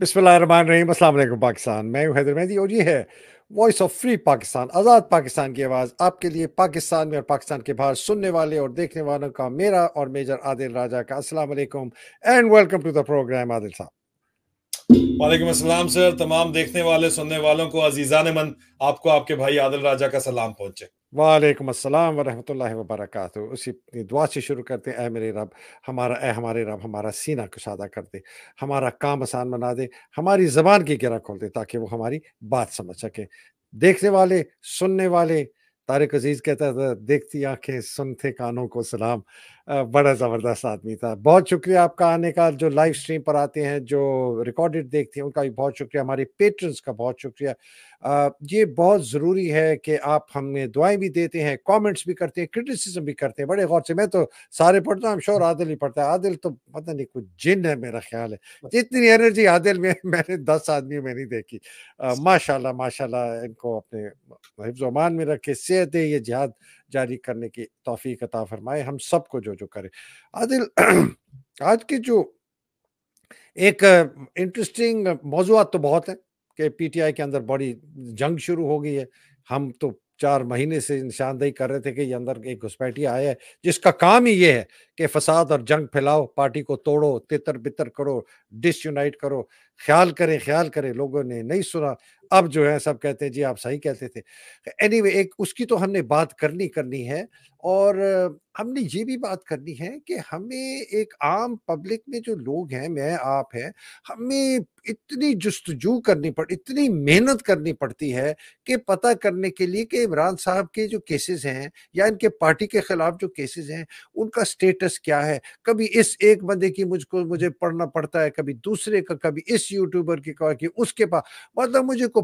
अस्सलाम वालेकुम पाकिस्तान। मैं हूँ हैदर मेहदी और ये है वॉइस ऑफ़ फ्री पाकिस्तान आज़ाद पाकिस्तान की आवाज़। आपके लिए पाकिस्तान में और पाकिस्तान के बाहर सुनने वाले और देखने वालों का मेरा और मेजर आदिल राजा का अस्सलाम वालेकुम and welcome to the programme Adil साहब। वालेकुम अस्सलाम, सर। तमाम देखने वाले, सुनने वालों को अजीज़ान मन आपको, आपके भाई आदिल राजा का सलाम पहुँचे। वालेकुम अस्सलाम वरहमतुल्लाहि वबरकातुहू। उसी दुआ से शुरू करते हैं। मेरे रब, हमारा ए हमारे रब, हमारा सीना कुशादा कर दे, हमारा काम आसान बना दे, हमारी ज़बान की गिरा खोल दे ताकि वो हमारी बात समझ सके। देखने वाले, सुनने वाले, तारिक अज़ीज़ कहता था देखती आँखें, सुनते कानों को सलाम। बड़ा ज़बरदस्त आदमी था। बहुत शुक्रिया आपका आने का जो लाइव स्ट्रीम पर आते हैं जो रिकॉर्डेड देखते हैं उनका भी बहुत शुक्रिया। हमारे पेट्रन्स का बहुत शुक्रिया। ये बहुत ज़रूरी है कि आप हमें दुआएँ भी देते हैं कमेंट्स भी करते हैं क्रिटिसिज्म भी करते हैं। बड़े गौर से मैं तो सारे पढ़ता हूँ श्योर आदिल ही पढ़ता है। आदिल तो पता नहीं कुछ जिन है मेरा ख्याल है। जितनी एनर्जी आदिल में मैंने दस आदमियों में नहीं देखी। माशाल्लाह माशाल्लाह इनको अपने हिफ्जमान में रखे सेहत है ये जिहाद जारी करने की तोफ़ी अता फरमाए, हम सबको जो जो करें। आदिल आज के जो एक इंटरेस्टिंग मौजूद तो बहुत है कि पीटीआई के अंदर बड़ी जंग शुरू हो गई है। हम तो चार महीने से निशानदेही कर रहे थे कि ये अंदर एक घुसपैठिया आया है, जिसका काम ही ये है कि फसाद और जंग फैलाओ, पार्टी को तोड़ो तितर बितर करो, डिसयूनाइट करो। ख्याल करें ख्याल करें, लोगों ने नहीं सुना अब जो है सब कहते हैं जी आप सही कहते थे। एनीवे anyway, एक उसकी तो हमने बात करनी करनी है और हमने ये भी बात करनी है कि हमें एक आम पब्लिक में जो लोग हैं मैं आप हैं हमें इतनी जस्तजू करनी पड़, इतनी मेहनत करनी पड़ती है कि पता करने के लिए कि इमरान साहब के जो केसेस हैं या इनके पार्टी के खिलाफ जो केसेस हैं, उनका स्टेटस क्या है? कभी इस एक बंदे की मुझको, मुझे पढ़ना पड़ता है, कभी दूसरे का, कभी इस यूट्यूबर की कहा कि उसके पास। मतलब मुझे को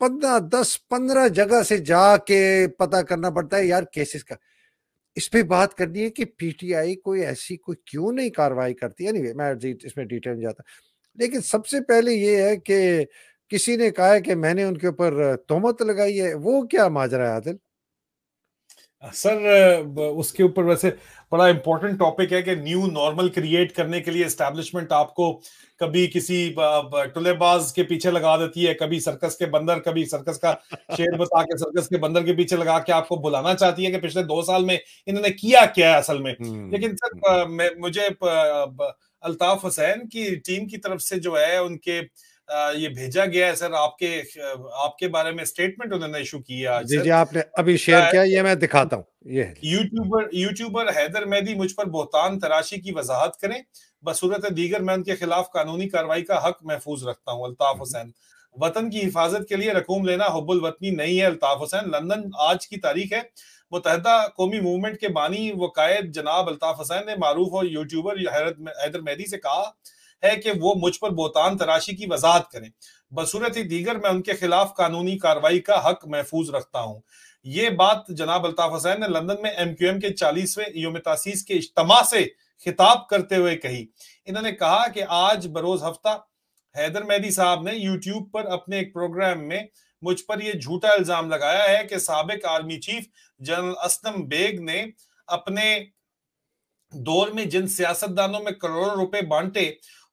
पंद्रह, दस, पंद्रह जगह से जाके पता करना पड़ता है यार केसेस का। इस पे बात करनी है कि पीटीआई कोई ऐसी, कोई क्यों नहीं कार्रवाई करती? है नहीं मैं इसमें डिटेल जाता। लेकिन सबसे पहले ये है कि किसी ने कहा है कि मैंने उनके ऊपर तोहमत लगाई है वो क्या माजरा है आदिल सर उसके ऊपर वैसे बड़ा इंपॉर्टेंट टॉपिक है कि न्यू नॉर्मल क्रिएट करने के लिए एस्टेब्लिशमेंट आपको कभी किसी टुलेबाज के पीछे लगा देती है कभी सर्कस के बंदर कभी सर्कस का शेर बता के सर्कस के बंदर के पीछे लगा के आपको बुलाना चाहती है कि पिछले दो साल में इन्होंने किया क्या है असल में हम्म, लेकिन सर हम्म। मुझे अल्ताफ हुसैन की टीम की तरफ़ से जो है उनके ये भेजा गया है सर। आपके आपके बारे में स्टेटमेंट उन्होंने इशू किया जी जी आपने अभी शेयर किया ये मैं दिखाता हूँ। ये यूट्यूबर यूट्यूबर हैदर मेहदी मुझ पर बोहतान तराशी की वजाहत करें। बसूरत दीगर मैं उनके खिलाफ कानूनी कार्रवाई का हक महफूज रखता हूँ अल्ताफ हम्म। हुसैन। वतन की हिफाजत के लिए रकूम लेना हब्बुल वतनी नहीं है अल्ताफ हुसैन। लंदन आज की तारीख है। मुतहदा कौमी मूवमेंट के बानी व कायद जनाब अल्ताफ हुसैन ने मारूफ और यूट्यूबर हैदर मेहदी से कहा है कि वो मुझ पर बोतान तराशी की वजाहत करें। बसूरत दीगर मैं उनके खिलाफ कानूनी कार्रवाई का हक महफूज रखता हूँ। ये बात जनाब अल्ताफ हुसैन ने लंदन में एम क्यू एम के चालीसवें योम तासीस के इज्तम से खिताब करते हुए कही। इन्होंने कहा कि आज बरोज हफ़्ता हैदर मेहदी साहब ने यूट्यूब पर अपने एक प्रोग्राम में मुझ पर यह झूठा इल्ज़ाम लगाया है कि सबक army chief general Aslam Beg ने अपने दौर में जिन सियासतदानों में करोड़ों रुपए बांटे,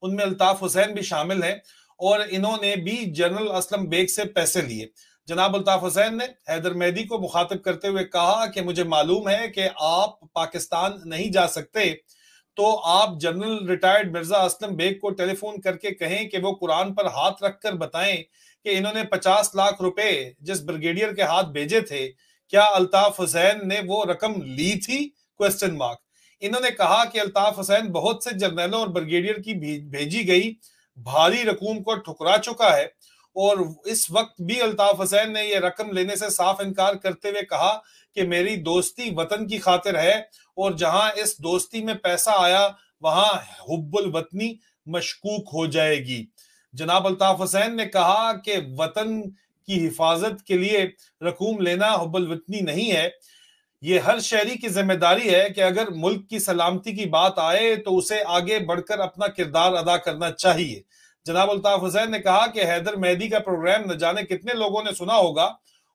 उनमें अल्ताफ हुसैन भी शामिल हैं और इन्होंने भी जनरल असलम बेग से पैसे लिए। जनाब अल्ताफ हुसैन ने हैदर मेहदी को मुखातिब करते हुए कहा कि मुझे मालूम है कि आप पाकिस्तान नहीं जा सकते तो आप जनरल रिटायर्ड मिर्ज़ा असलम बेग को टेलीफोन करके कहें कि वो कुरान पर हाथ रखकर बताएँ कि इन्होंने 50 लाख रुपए जिस ब्रिगेडियर के हाथ भेजे थे क्या अल्ताफ हुसैन ने वो रकम ली थी? क्वेश्चन मार्क इन्होंने कहा कि अल्ताफ हुसैन बहुत से जर्नलों और ब्रिगेडियर की भेजी गई, भारी रकूम को ठुकरा चुका है और इस वक्त भी अल्ताफ हुसैन ने यह रकम लेने से साफ़ इनकार करते हुए कहा कि मेरी दोस्ती वतन की खातिर है और जहाँ इस दोस्ती में पैसा आया, वहाँ हुब्बुल वतनी मशकूक हो जाएगी। जनाब अल्ताफ हुसैन ने कहा कि वतन की हिफाजत के लिए रकूम लेना हुब्बुल वतनी नहीं है। ये हर शहरी की ज़िम्मेदारी है कि अगर मुल्क की सलामती की बात आए तो उसे आगे बढ़कर अपना किरदार अदा करना चाहिए। जनाब अल्ताफ हुसैन ने कहा कि हैदर मेहदी का प्रोग्राम न जाने कितने लोगों ने सुना होगा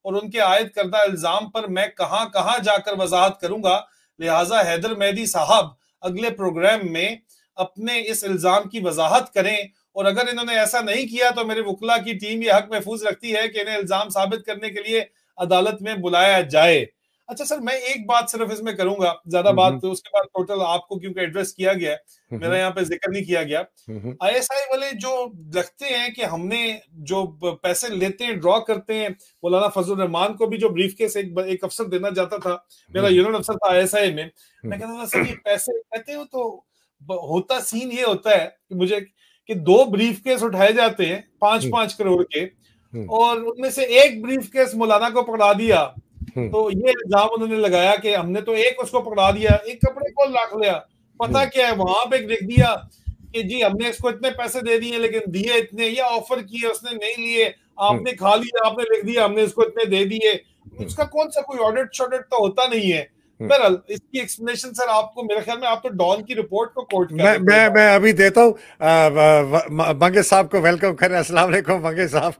और उनके आयद करदा इल्ज़ाम पर मैं कहाँ कहाँ जाकर वजाहत करूँगा। लिहाजा हैदर मेहदी साहब अगले प्रोग्राम में अपने इस इल्ज़ाम की वजाहत करें और अगर इन्होंने ऐसा नहीं किया तो मेरे वकला की टीम ये हक महफूज रखती है कि इन्हें इल्ज़ाम साबित करने के लिए अदालत में बुलाया जाए। अच्छा सर मैं एक बात सिर्फ़ इसमें करूँगा ज़्यादा बात तो उसके बाद टोटल आपको क्योंकि एड्रेस किया गया है मेरा यहाँ पे ज़िक्र नहीं किया गया। आईएसआई वाले जो लगते हैं कि हमने जो पैसे लेते हैं ड्रॉ करते हैं मौलाना फजल रहमान को भी जो ब्रीफ केस एक, एक अफसर देना जाता था मेरा यूनियन अफसर था आईएसआई में। मैं कहता था सर ये पैसे कहते हो तो होता सीन ये होता है कि मुझे कि दो ब्रीफ केस उठाए जाते हैं पाँच पाँच करोड़ के और उनमें से एक ब्रीफ केस मौलाना को पकड़ा दिया हम्म। तो ये इल्ज़ाम उन्होंने लगाया कि हमने तो एक उसको पकड़ा दिया एक कपड़े को रख लिया पता हम्म। क्या है वहाँ पे लिख दिया कि जी हमने इसको इतने पैसे दे दिए लेकिन दिए इतने या ऑफ़र किए उसने नहीं लिए आपने हम्म। खा लिया आपने लिख दिया हमने इसको इतने दे दिए उसका कौन सा कोई ऑडिट शॉडिट तो होता नहीं है हम्म। बहरहाल इसकी एक्सप्लेनेशन सर आपको मेरे ख्याल में आप तो डॉन की रिपोर्ट को कोट कर मैं मैं मैं अभी देता हूँ। बंगे साहब को वेलकम करें अस्सलाम वालेकुम बंगे साहब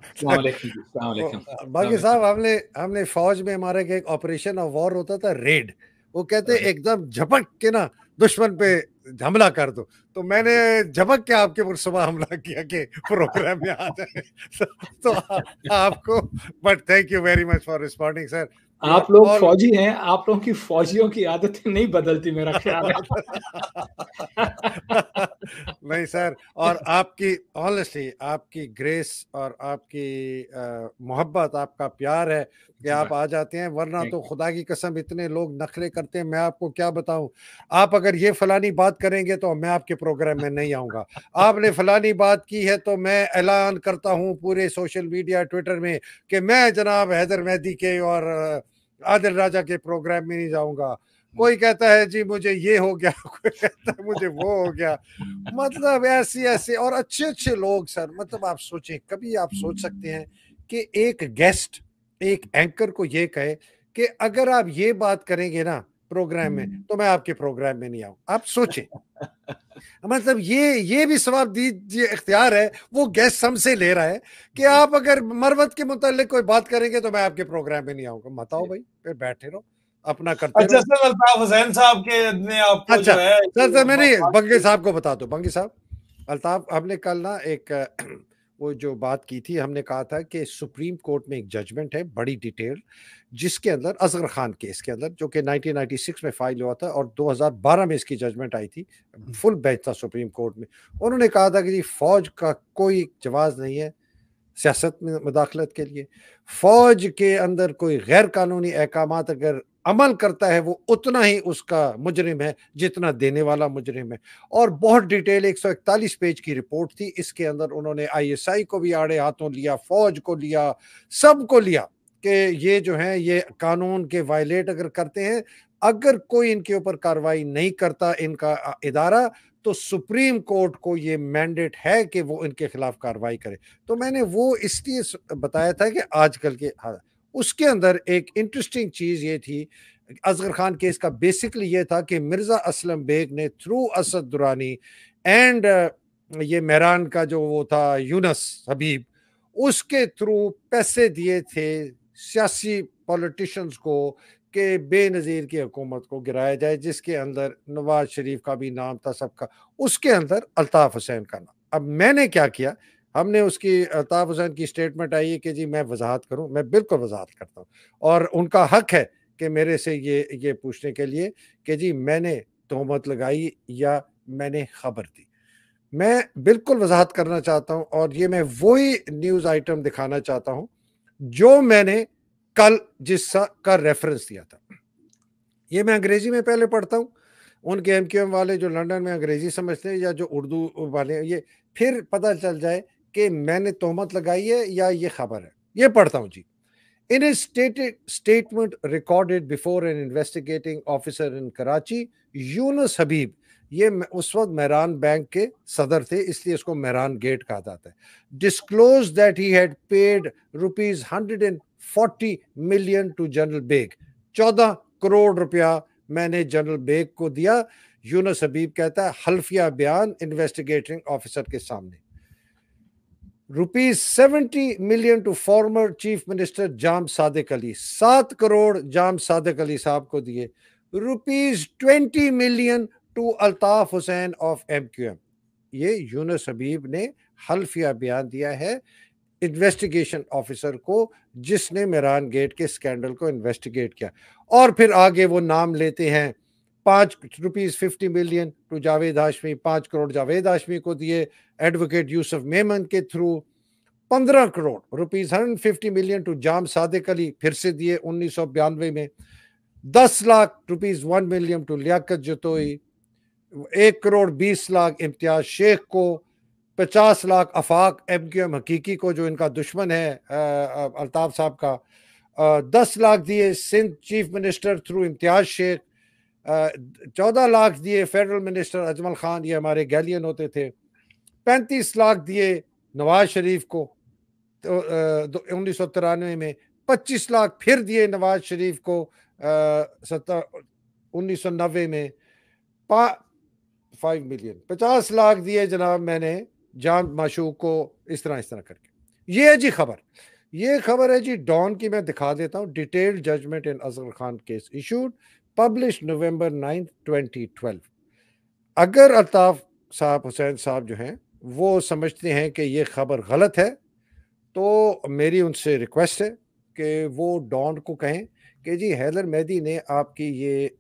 बंगे साहब हमने हमने फौज में हमारे एक ऑपरेशन ऑफ़ वॉर होता था रेड वो कहते एकदम झपक के ना दुश्मन पे हमला कर दो। तो मैंने झपक के आपके ऊपर सुबह हमला किया कि प्रोग्राम में आ जाए तो, तो आपको but thank you very much for responding sir आप लोग और... फौजी हैं आप लोगों की फौजियों की आदतें नहीं बदलती मेरा ख्याल नहीं सर और आपकी ऑनेस्टली आपकी ग्रेस और आपकी मोहब्बत आपका प्यार है कि आप आ जाते हैं वरना तो खुदा की कसम इतने लोग नखरे करते हैं मैं आपको क्या बताऊँ? आप अगर ये फलानी बात करेंगे तो मैं आपके प्रोग्राम में नहीं आऊँगा। आपने फलानी बात की है तो मैं ऐलान करता हूँ पूरे सोशल मीडिया ट्विटर में कि मैं जनाब हैदर मेहदी के और आदिल राजा के प्रोग्राम में नहीं जाऊँगा। कोई कहता है जी मुझे ये हो गया। कोई कहता है मुझे वो हो गया। मतलब ऐसे ऐसे और अच्छे अच्छे लोग सर। मतलब आप सोचें कभी आप सोच सकते हैं कि एक गेस्ट एक एंकर को ये कहे कि अगर आप ये बात करेंगे ना प्रोग्राम में तो मैं आपके प्रोग्राम में नहीं आऊँ। आप सोचें। मतलब ये ये भी सवाब दीजिए इख्तियार है वो गेस्ट हमसे ले रहा है कि आप अगर मरवत के मुतालिक कोई बात करेंगे तो मैं आपके प्रोग्राम में नहीं आऊँगा। बताओ भाई फिर बैठे रहो अपना करते अच्छा सर अल्ताफ हुसैन साहब के ने आपको अच्छा जो है सर सर मैंने बंगे साहब को बता दो बंगे साहब अल्ताफ हमने कल ना एक वो जो बात की थी हमने कहा था कि सुप्रीम कोर्ट में एक जजमेंट है बड़ी डिटेल जिसके अंदर असगर खान केस के अंदर जो कि 1996 में फ़ाइल हुआ था और 2012 में इसकी जजमेंट आई थी फुल बेंच था सुप्रीम कोर्ट में। उन्होंने कहा था कि जी फौज का कोई जवाब नहीं है सियासत में मुदाखलत के लिए। फौज के अंदर कोई गैर कानूनी अहकाम अगर अमल करता है, वो उतना ही उसका मुजरिम है, जितना देने वाला मुजरिम है। और बहुत डिटेल 141 पेज की रिपोर्ट थी, इसके अंदर उन्होंने आईएसआई को भी आड़े हाथों लिया, फौज को लिया, सबको लिया कि ये जो है, ये कानून के वायलेट अगर करते हैं, अगर कोई इनके ऊपर कार्रवाई नहीं करता इनका इदारा तो सुप्रीम कोर्ट को ये मैंडेट है कि वो इनके खिलाफ कार्रवाई करे। तो मैंने वो इसलिए बताया था कि आजकल के उसके अंदर एक इंटरेस्टिंग चीज़ ये थी, असगर खान केस का बेसिकली ये था कि मिर्ज़ा असलम बेग ने थ्रू असद दुरानी एंड ये मेहरान का जो वो था यूनस हबीब, उसके थ्रू पैसे दिए थे सियासी पॉलिटिशियंस को कि बेनज़ीर की हुकूमत को गिराया जाए, जिसके अंदर नवाज़ शरीफ का भी नाम था सबका, उसके अंदर अल्ताफ़ हुसैन का नाम। अब मैंने क्या किया? हमने उसकी अल्ताफ़ हुसैन की स्टेटमेंट आई है कि जी मैं वजाहत करूँ, मैं बिल्कुल वजाहत करता हूँ। और उनका हक है कि मेरे से ये ये पूछने के लिए कि जी मैंने तोहमत लगाई या मैंने खबर दी। मैं बिल्कुल वजाहत करना चाहता हूँ और ये मैं वही न्यूज़ आइटम दिखाना चाहता हूँ जो मैंने कल जिस का रेफरेंस दिया था। ये मैं अंग्रेज़ी में पहले पढ़ता हूँ। उनके एम क्यू एम वाले जो लंदन में अंग्रेज़ी समझते हैं या जो उर्दू वाले ये फिर पता चल जाए कि मैंने तोहमत लगाई है या ये खबर है? ये पढ़ता हूँ, जी। In a stated statement recorded before an investigating officer in Karachi Yunus Habib ये उस वक्त मेहरान बैंक के सदर थे, इसलिए इसको मेहरान गेट कहा जाता है। Disclose that he had paid rupees hundred and forty million to general Beg चौदह करोड़ रुपया मैंने जनरल बेग को दिया। यूनस हबीब कहता है, हल्फिया बयान इन्वेस्टिगेटिंग ऑफिसर के सामने। Rupees seventy million to former chief minister Jam Sadiq Ali सात करोड़ जाम सादिक अली साहब को दिए rupees twenty million to Altaf Hussain of M Q M ये यूनस हबीब ने हल्फिया बयान दिया है इन्वेस्टिगेशन ऑफिसर को, जिसने मेरान गेट के स्कैंडल को इन्वेस्टिगेट किया। और फिर आगे वो नाम लेते हैं पाँच rupees fifty million to Javed Hashmi पाँच करोड़ जावेद हाशमी को दिए एडवोकेट यूसुफ मेमन के थ्रू पंद्रह crore rupees hundred fifty million to Jam Sadiq Ali फिर से दिए उन्नीस सौ बयानवे में, दस lakh rupees one million to Liaquat Jatoi, एक करोड़ बीस लाख इम्तियाज़ शेख को, पचास lakh Afaq M Q M Haqiqi को जो इनका दुश्मन है अल्ताफ़ साहब का दस लाख दिए Sindh chief minister through Imtiaz Shaikh चौदह लाख दिए फेडरल मिनिस्टर अजमल खान, ये हमारे गैलियन होते थे। पैंतीस लाख दिए नवाज़ शरीफ को तो उन्नीस सौ तिरानवे में। पच्चीस लाख फिर दिए नवाज़ शरीफ को सत्तर उन्नीस सौ नब्बे में। पा फाइव मिलियन पचास लाख दिए जनाब मैंने जान माशूक को, इस तरह इस तरह करके। ये है जी खबर। ये खबर है जी, डॉन की मैं दिखा देता हूँ। Detailed judgment in Azhar Khan case issued publish November ninth twenty twelve अगर अल्ताफ साहब हुसैन साहब जो हैं, वो समझते हैं कि ये खबर गलत है तो मेरी उनसे रिक्वेस्ट है कि वो डॉन को कहें कि जी, हैदर मेहदी ने आपकी ये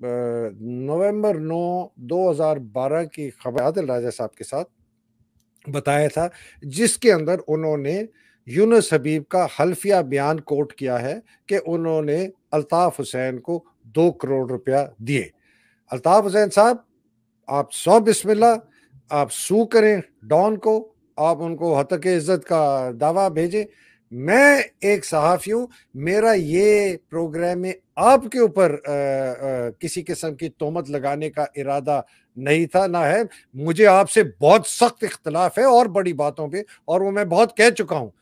नवंबर नौ, दो हज़ार बारह की खबर आदिल राजा साहब के साथ बताया था, जिसके अंदर उन्होंने यूनस हबीब का हल्फिया बयान कोट किया है कि उन्होंने अल्ताफ़ हुसैन को दो करोड़ रुपया दिए। अल्ताफ़ हुसैन साहब, आप सौ बिस्मिल्ला, आप सू करें डॉन को, आप उनको हतक इज़्ज़त का दावा भेजें। मैं एक सहाफ़ी हूँ, मेरा ये प्रोग्राम में आपके ऊपर किसी किस्म की तोहमत लगाने का इरादा नहीं था, ना है। मुझे आपसे बहुत सख्त इख्तलाफ है और बड़ी बातों पे, और वो मैं बहुत कह चुका हूँ।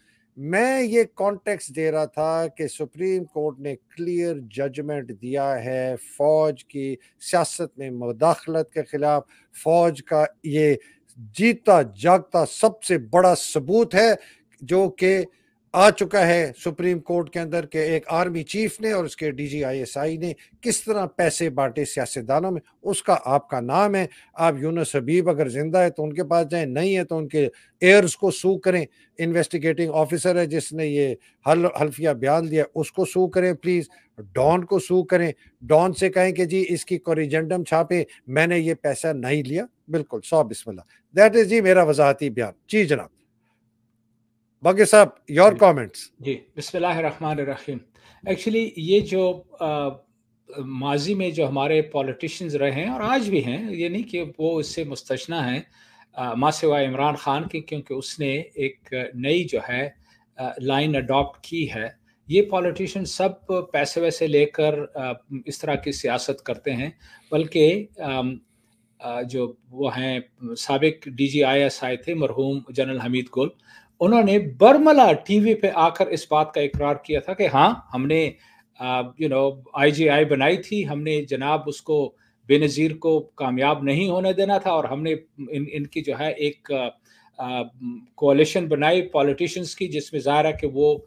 मैं ये कॉन्टेक्स्ट दे रहा था कि सुप्रीम कोर्ट ने क्लियर जजमेंट दिया है फौज की सियासत में मुदाखलत के खिलाफ। फौज का ये जीता जागता सबसे बड़ा सबूत है जो कि आ चुका है सुप्रीम कोर्ट के अंदर के एक आर्मी चीफ ने और उसके डीजीआईएसआई ने। किस तरह पैसे बांटे सियासतदानों में? उसका आपका नाम है। आप यूनस हबीब अगर ज़िंदा है तो उनके पास जाएँ, नहीं है तो उनके एयर्स को सू करें। इन्वेस्टिगेटिंग ऑफिसर है जिसने ये हल, हल्फिया बयान दिया, उसको सू करें प्लीज़ डॉन को सू करें। डॉन से कहें कि जी, इसकी कोरिजेंडम छापे, मैंने ये पैसा नहीं लिया। बिल्कुल, सौ बिस्मिल्ला दैट इज़ जी मेरा वजाहती बयान। जी जनाब। बाकी साहब योर कमेंट्स जी बिस्मिल्लाहिर्रहमानिर्रहीम। एक्चुअली ये जो माजी में जो हमारे पॉलिटिशियंस रहे हैं और आज भी हैं ये नहीं कि वो इससे मुस्तना है माँ सिवा इमरान खान की क्योंकि उसने एक नई जो है लाइन अडॉप्ट की है। ये पॉलिटिशियन सब पैसे वैसे लेकर इस तरह की सियासत करते हैं बल्कि जो वो हैं सबक डी जी आई एस आए थे मरहूम जनरल हमीद गुल उन्होंने बर्मला टीवी पे आकर इस बात का इकरार किया था कि हाँ हमने यू नो आईजीआई बनाई थी, हमने जनाब उसको बेनज़ीर को कामयाब नहीं होने देना था और हमने इन, इनकी जो है एक कोalition बनाई पॉलिटिशियंस की, जिसमें ज़ाहिर है कि वो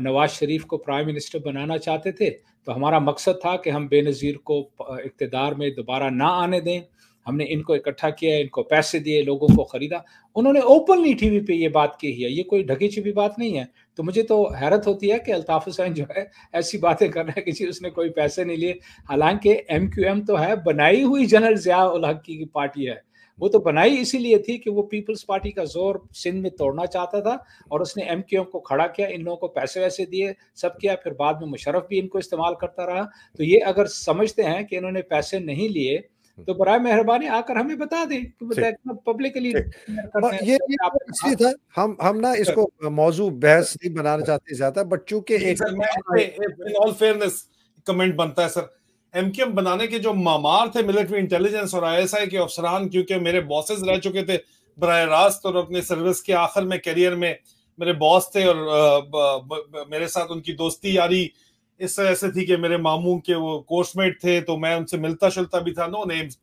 नवाज़ शरीफ को प्राइम मिनिस्टर बनाना चाहते थे। तो हमारा मकसद था कि हम बेनज़ीर को इकतदार में दोबारा ना आने दें। हमने इनको इकट्ठा किया, इनको पैसे दिए, लोगों को खरीदा। उन्होंने ओपनली टीवी पे ये बात की है, ये कोई ढकी छिपी बात नहीं है। तो मुझे तो हैरत होती है कि अल्ताफ हुसैन जो है, ऐसी बातें कर रहे हैं कि जी उसने कोई पैसे नहीं लिए। हालाँकि एम क्यू एम तो है, बनाई हुई जनरल जिया उल हक की पार्टी है। वो तो बनाई इसीलिए थी कि वो पीपल्स पार्टी का ज़ोर सिंध में तोड़ना चाहता था और उसने एम क्यू एम को खड़ा किया, इन लोगों को पैसे वैसे दिए, सब किया, फिर बाद में मुशरफ भी इनको इस्तेमाल करता रहा। तो ये अगर समझते हैं कि इन्होंने पैसे नहीं लिए तो बर मेहरबानी आकर हमें बता दें पब्लिकली ये इसलिए था हम हम ना इसको मौजू बहस नहीं बनाना चाहते ज़्यादा बट चूँकि इन ऑल फेयरनेस कमेंट बनता है सर। एमकेएम बनाने के जो मामार थे मिलिट्री इंटेलिजेंस और आईएसआई के अफसरान क्योंकि मेरे बॉसेस रह चुके थे बर रास्त और अपने सर्विस के आखिर में करियर में मेरे बॉस थे और मेरे साथ उनकी दोस्ती यारी इस तरह से थी कि मेरे मामू के वो कोर्समेट थे तो मैं उनसे मिलता शुलता भी था। नो नेम्स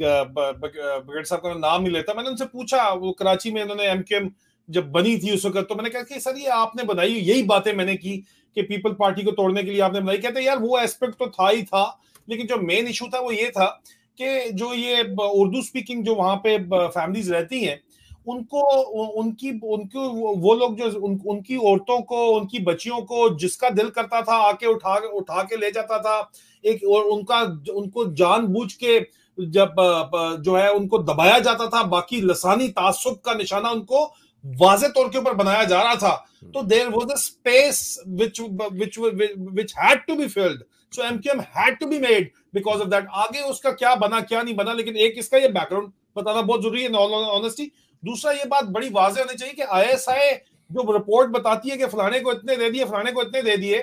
बगेट साहब का नाम नहीं लेता। मैंने उनसे पूछा, वो कराची में इन्होंने एम जब बनी थी उस वक्त तो मैंने कहा कि, सर, ये आपने बनाई, यही बातें मैंने की कि पीपल पार्टी को तोड़ने के लिए आपने बनाई। कहते यार, वो एस्पेक्ट तो था ही था, लेकिन जो मेन इशू था वो ये था कि जो ये उर्दू स्पीकिंग जो वहाँ पे फैमिलीज़ रहती हैं उनको उनकी उनकी वो लोग जो उन, उनकी औरतों को उनकी बच्चियों को जिसका दिल करता था आके उठा उठा के ले जाता था एक और उनका उनको जानबूझ के जब जो है उनको दबाया जाता था बाकी लसानी तासुब का निशाना उनको वाजे तौर के ऊपर बनाया जा रहा था। तो there was a space which which which had to be filled so MKM had to be made because of that आगे उसका क्या बना क्या नहीं बना लेकिन एक इसका ये बैकग्राउंड बताना बहुत ज़रूरी है ऑनेस्टी दूसरा ये बात बड़ी वाजे होनी चाहिए कि आईएसआई जो रिपोर्ट बताती है कि फलाने को इतने दे दिए, फलाने को इतने दे दिए,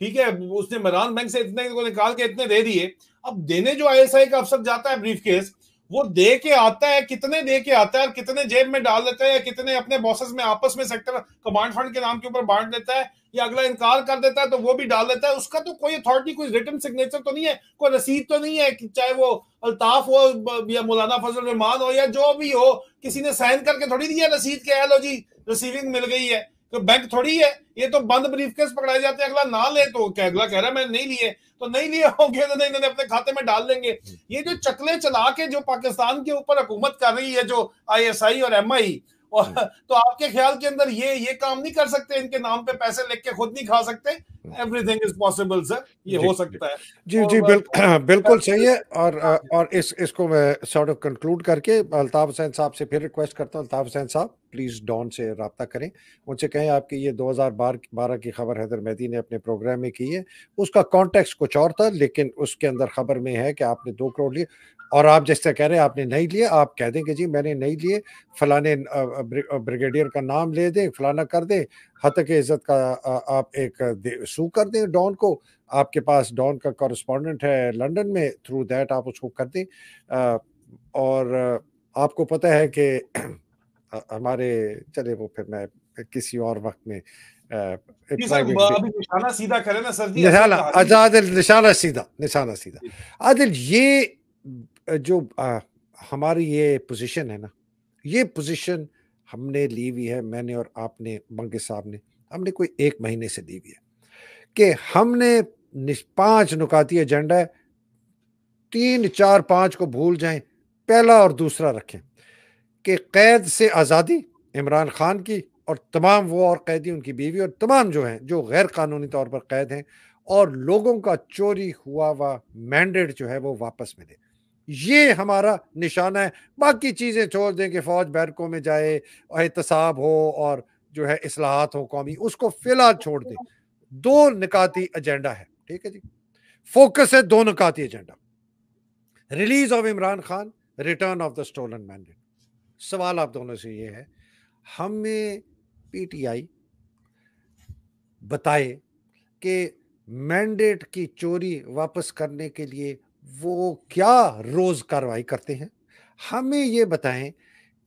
ठीक है, उसने मरान बैंक से इतने को निकाल के इतने दे दिए। अब देने जो आईएसआई का अफसर जाता है ब्रीफ केस वो दे के आता है, कितने दे के आता है कितने जेब में डाल देता है या कितने अपने बॉसेस में, आपस में सेक्टर कमांड फंड के नाम के ऊपर बांट देता है या अगला इनकार कर देता है तो वो भी डाल देता है। उसका तो कोई अथॉरिटी कोई रिटर्न सिग्नेचर तो नहीं है, कोई रसीद तो नहीं है चाहे वो अल्ताफ हो या मौलाना फजल रहमान हो या जो भी हो, किसी ने साइन करके थोड़ी दिया रसीद के लो जी रिसीविंग मिल गई है। तो बैंक थोड़ी है, ये तो बंद ब्रीफ केस पकड़ाए जाते हैं, अगला ना ले तो अगला कह रहा है, मैंने नहीं लिए। तो नहीं लिए होंगे तो नहीं अपने खाते में डाल देंगे ये जो चकले चला के जो पाकिस्तान के ऊपर हुकूमत कर रही है, जो आईएसआई और एमआई। तो आपके ख्याल के अंदर ये ये काम नहीं कर सकते इनके नाम पे पैसे लेके खुद नहीं खा सकते? एवरीथिंग इज़ पॉसिबल सर ये हो सकता है। जी जी बिल, बिल्कुल सही है और और इस इसको मैं सॉर्ट ऑफ़ कंक्लूड करके अल्ताफ हुसैन साहब से फिर रिक्वेस्ट करता हूँ। अल्ताफ हुसैन साहब प्लीज़ डॉन से रबता करें। उनसे कहें आपकी ये 2012 की खबर हैदर मेहदी ने अपने प्रोग्राम में की है। उसका कॉन्टेक्स्ट कुछ और था लेकिन उसके अंदर खबर में है कि आपने दो करोड़ लिए। और आप जैसे कह रहे हैं आपने नहीं लिए आप कह दें कि जी मैंने नहीं लिए फलाने ब्रिगेडियर का नाम ले दें फलाना कर दें हत के इज़्ज़त का आप एक सू कर दें डॉन को। आपके पास डॉन का कॉरेस्पॉन्डेंट है लंदन में थ्रू दैट आप उसको कर दें। और आपको पता है कि हमारे चले वो फिर मैं किसी और वक्त में निशाना सीधा करें ना सर जी निशाना निशाना सीधा निशाना सीधा। आदिल ये जो आ, हमारी ये पोजीशन है ना ये पोजीशन हमने ली हुई है मैंने और आपने मंगे साहब ने हमने कोई एक महीने से ली हुई है कि हमने पाँच नुकाती एजेंडा है तीन चार पाँच को भूल जाएँ पहला और दूसरा रखें कि कैद से आज़ादी इमरान खान की और तमाम वो और कैदी उनकी बीवी और तमाम जो हैं जो गैर कानूनी तौर पर कैद हैं और लोगों का चोरी हुआ हुआ मैंडेट जो है वो वापस मिले। ये हमारा निशाना है। बाकी चीज़ें छोड़ दें कि फ़ौज बैरकों में जाए, एहतसाब हो और जो है असलाहत हो कौमी, उसको फ़िलहाल छोड़ दें। दो निकाती एजेंडा है, ठीक है जी? फोकस है दो निकाती agenda. Release of Imran Khan, return of the stolen mandate. सवाल आप दोनों से ये है, हमें पीटीआई बताए कि मैंडेट की चोरी वापस करने के लिए वो क्या रोज़ कार्रवाई करते हैं? हमें ये बताएँ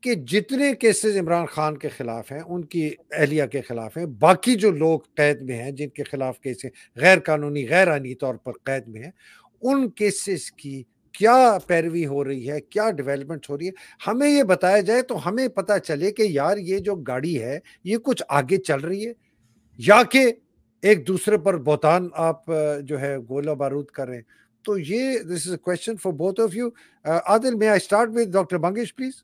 कि जितने केसेस इमरान खान के खिलाफ हैं, उनकी अहलिया के खिलाफ हैं, बाकी जो लोग कैद में हैं, जिनके खिलाफ केसेस गैर कानूनी गैर आनी तौर पर कैद में हैं, उन केसेस की क्या पैरवी हो रही है, क्या डेवलपमेंट हो रही है? हमें ये बताया जाए तो हमें पता चले कि यार ये जो गाड़ी है, ये कुछ आगे चल रही है। या कि एक दूसरे पर बोतान आप, जो है, गोला बारूद कर तो ये this is a question for both of you Adil may I start with doctor Mangesh please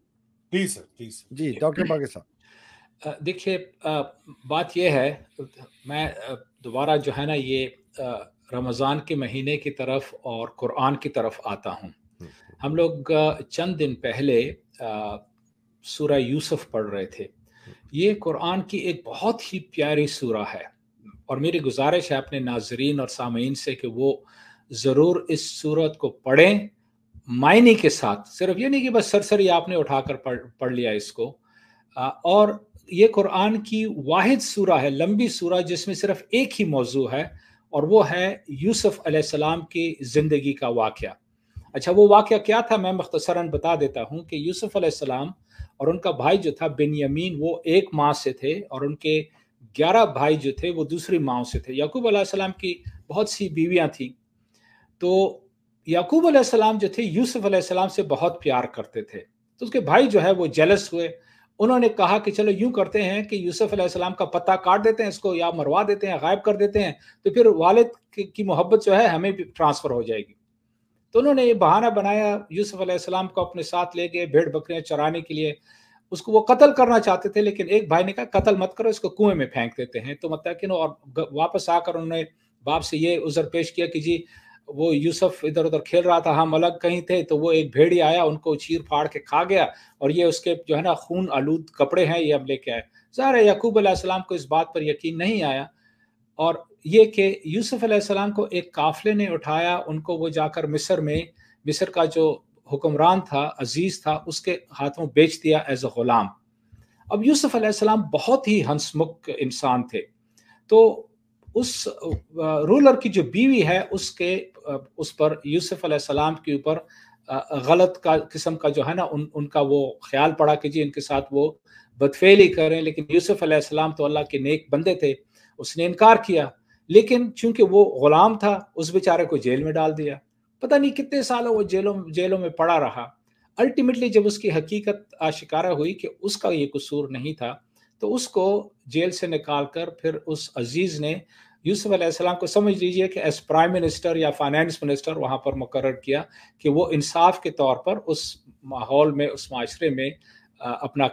please sir please ji doctor Mangesh साहब देखिए बात यह है मैं दोबारा जो है ना ये रमज़ान के महीने की तरफ़ और कुरान की तरफ़ आता हूँ। हम्म। हम लोग चंद दिन पहले सूरा यूसुफ पढ़ रहे थे। ये कुरान की एक बहुत ही प्यारी सूरा है। और मेरी गुजारिश है अपने नाजरीन और सामीन से कि वो ज़रूर इस सूरत को पढ़ें, मायने के साथ। सिर्फ़ ये नहीं कि बस सरसरी आपने उठाकर पढ़ पढ़ लिया इसको। और ये कुरान की वाहिद सूरा है, लंबी सूरा जिसमें सिर्फ़ एक ही मौजू है, और वो है यूसुफ अलैहिस्सलाम की ज़िंदगी का वाक़ अच्छा वो वाक़ क्या था? मैं मुख्तसरा बता देता हूँ कि यूसुफ अलैहिस्सलाम और उनका भाई जो था बिन यमीन वो एक माँ से थे, और उनके ग्यारह भाई जो थे, वो दूसरी माँ से थे। यकूब अलैहिस्सलाम की बहुत सी बीवियाँ थीं। तो याकूब अलैहिस्सलाम जो थे, यूसुफ अलैहिस्सलाम से बहुत प्यार करते थे। तो उसके भाई जो है, वो जेलस हुए। उन्होंने कहा कि चलो यूँ करते हैं कि यूसुफ अलैहिस्सलाम का पत्ता काट देते हैं इसको या मरवा देते हैं, गायब कर देते हैं तो फिर वालिद की मोहब्बत जो है, हमें भी ट्रांसफ़र हो जाएगी। तो उन्होंने ये बहाना बनाया, यूसुफ अलैहिस्सलाम को अपने साथ ले गए भेड़ बकरियाँ चराने के लिए। उसको वो कत्ल करना चाहते थे, लेकिन एक भाई ने कहा, कत्ल मत करो, इसको कुएँ में फेंक देते हैं। तो मतलब कि और वापस आकर उन्होंने बाप से ये उजर पेश किया कि जी वो यूसुफ इधर उधर खेल रहा था, हम अलग कहीं थे तो वो एक भेड़ी आया, उनको चीर फाड़ के खा गया, और ये उसके जो है ना, खून आलूद कपड़े हैं, ये हम लेके आए। ज़ाहिर है, यकूब को इस बात पर यकीन नहीं आया, और ये कि यूसुफ अलैहिस्सलाम को एक काफले ने उठाया, उनको वो जाकर मिस्र में, मिस्र का जो हुक्मरान था, अज़ीज़ था, उसके हाथों बेच दिया एज अ गुलाम। अब यूसुफ अलैहिस्सलाम बहुत ही हंसमुख इंसान थे। तो उस रूलर की जो बीवी है, उसके उस पर यूसुफ अलैहिस्सलाम के ऊपर गलत का, किस्म का जो है ना, उन, उनका वो ख्याल पड़ा कि जी इनके साथ वो बदफेली करें, लेकिन यूसुफ अलैहिस्सलाम तो अल्लाह के नेक बंदे थे, उसने इनकार किया। लेकिन चूँकि वो गुलाम था, उस बेचारे को जेल में डाल दिया। पता नहीं कितने सालों वो जेलों जेलों में पड़ा रहा। अल्टीमेटली जब उसकी हकीकत आशिकारा हुई कि उसका ये कसूर नहीं था तो उसको जेल से निकाल कर फिर उस अज़ीज़ ने यूसुफ अलैहिस्सलाम को समझ लीजिए कि एज प्राइम मिनिस्टर या फाइनेंस मिनिस्टर वहाँ पर मुकर किया कि वो इंसाफ के तौर पर उस माहौल में, उस माशरे में अपना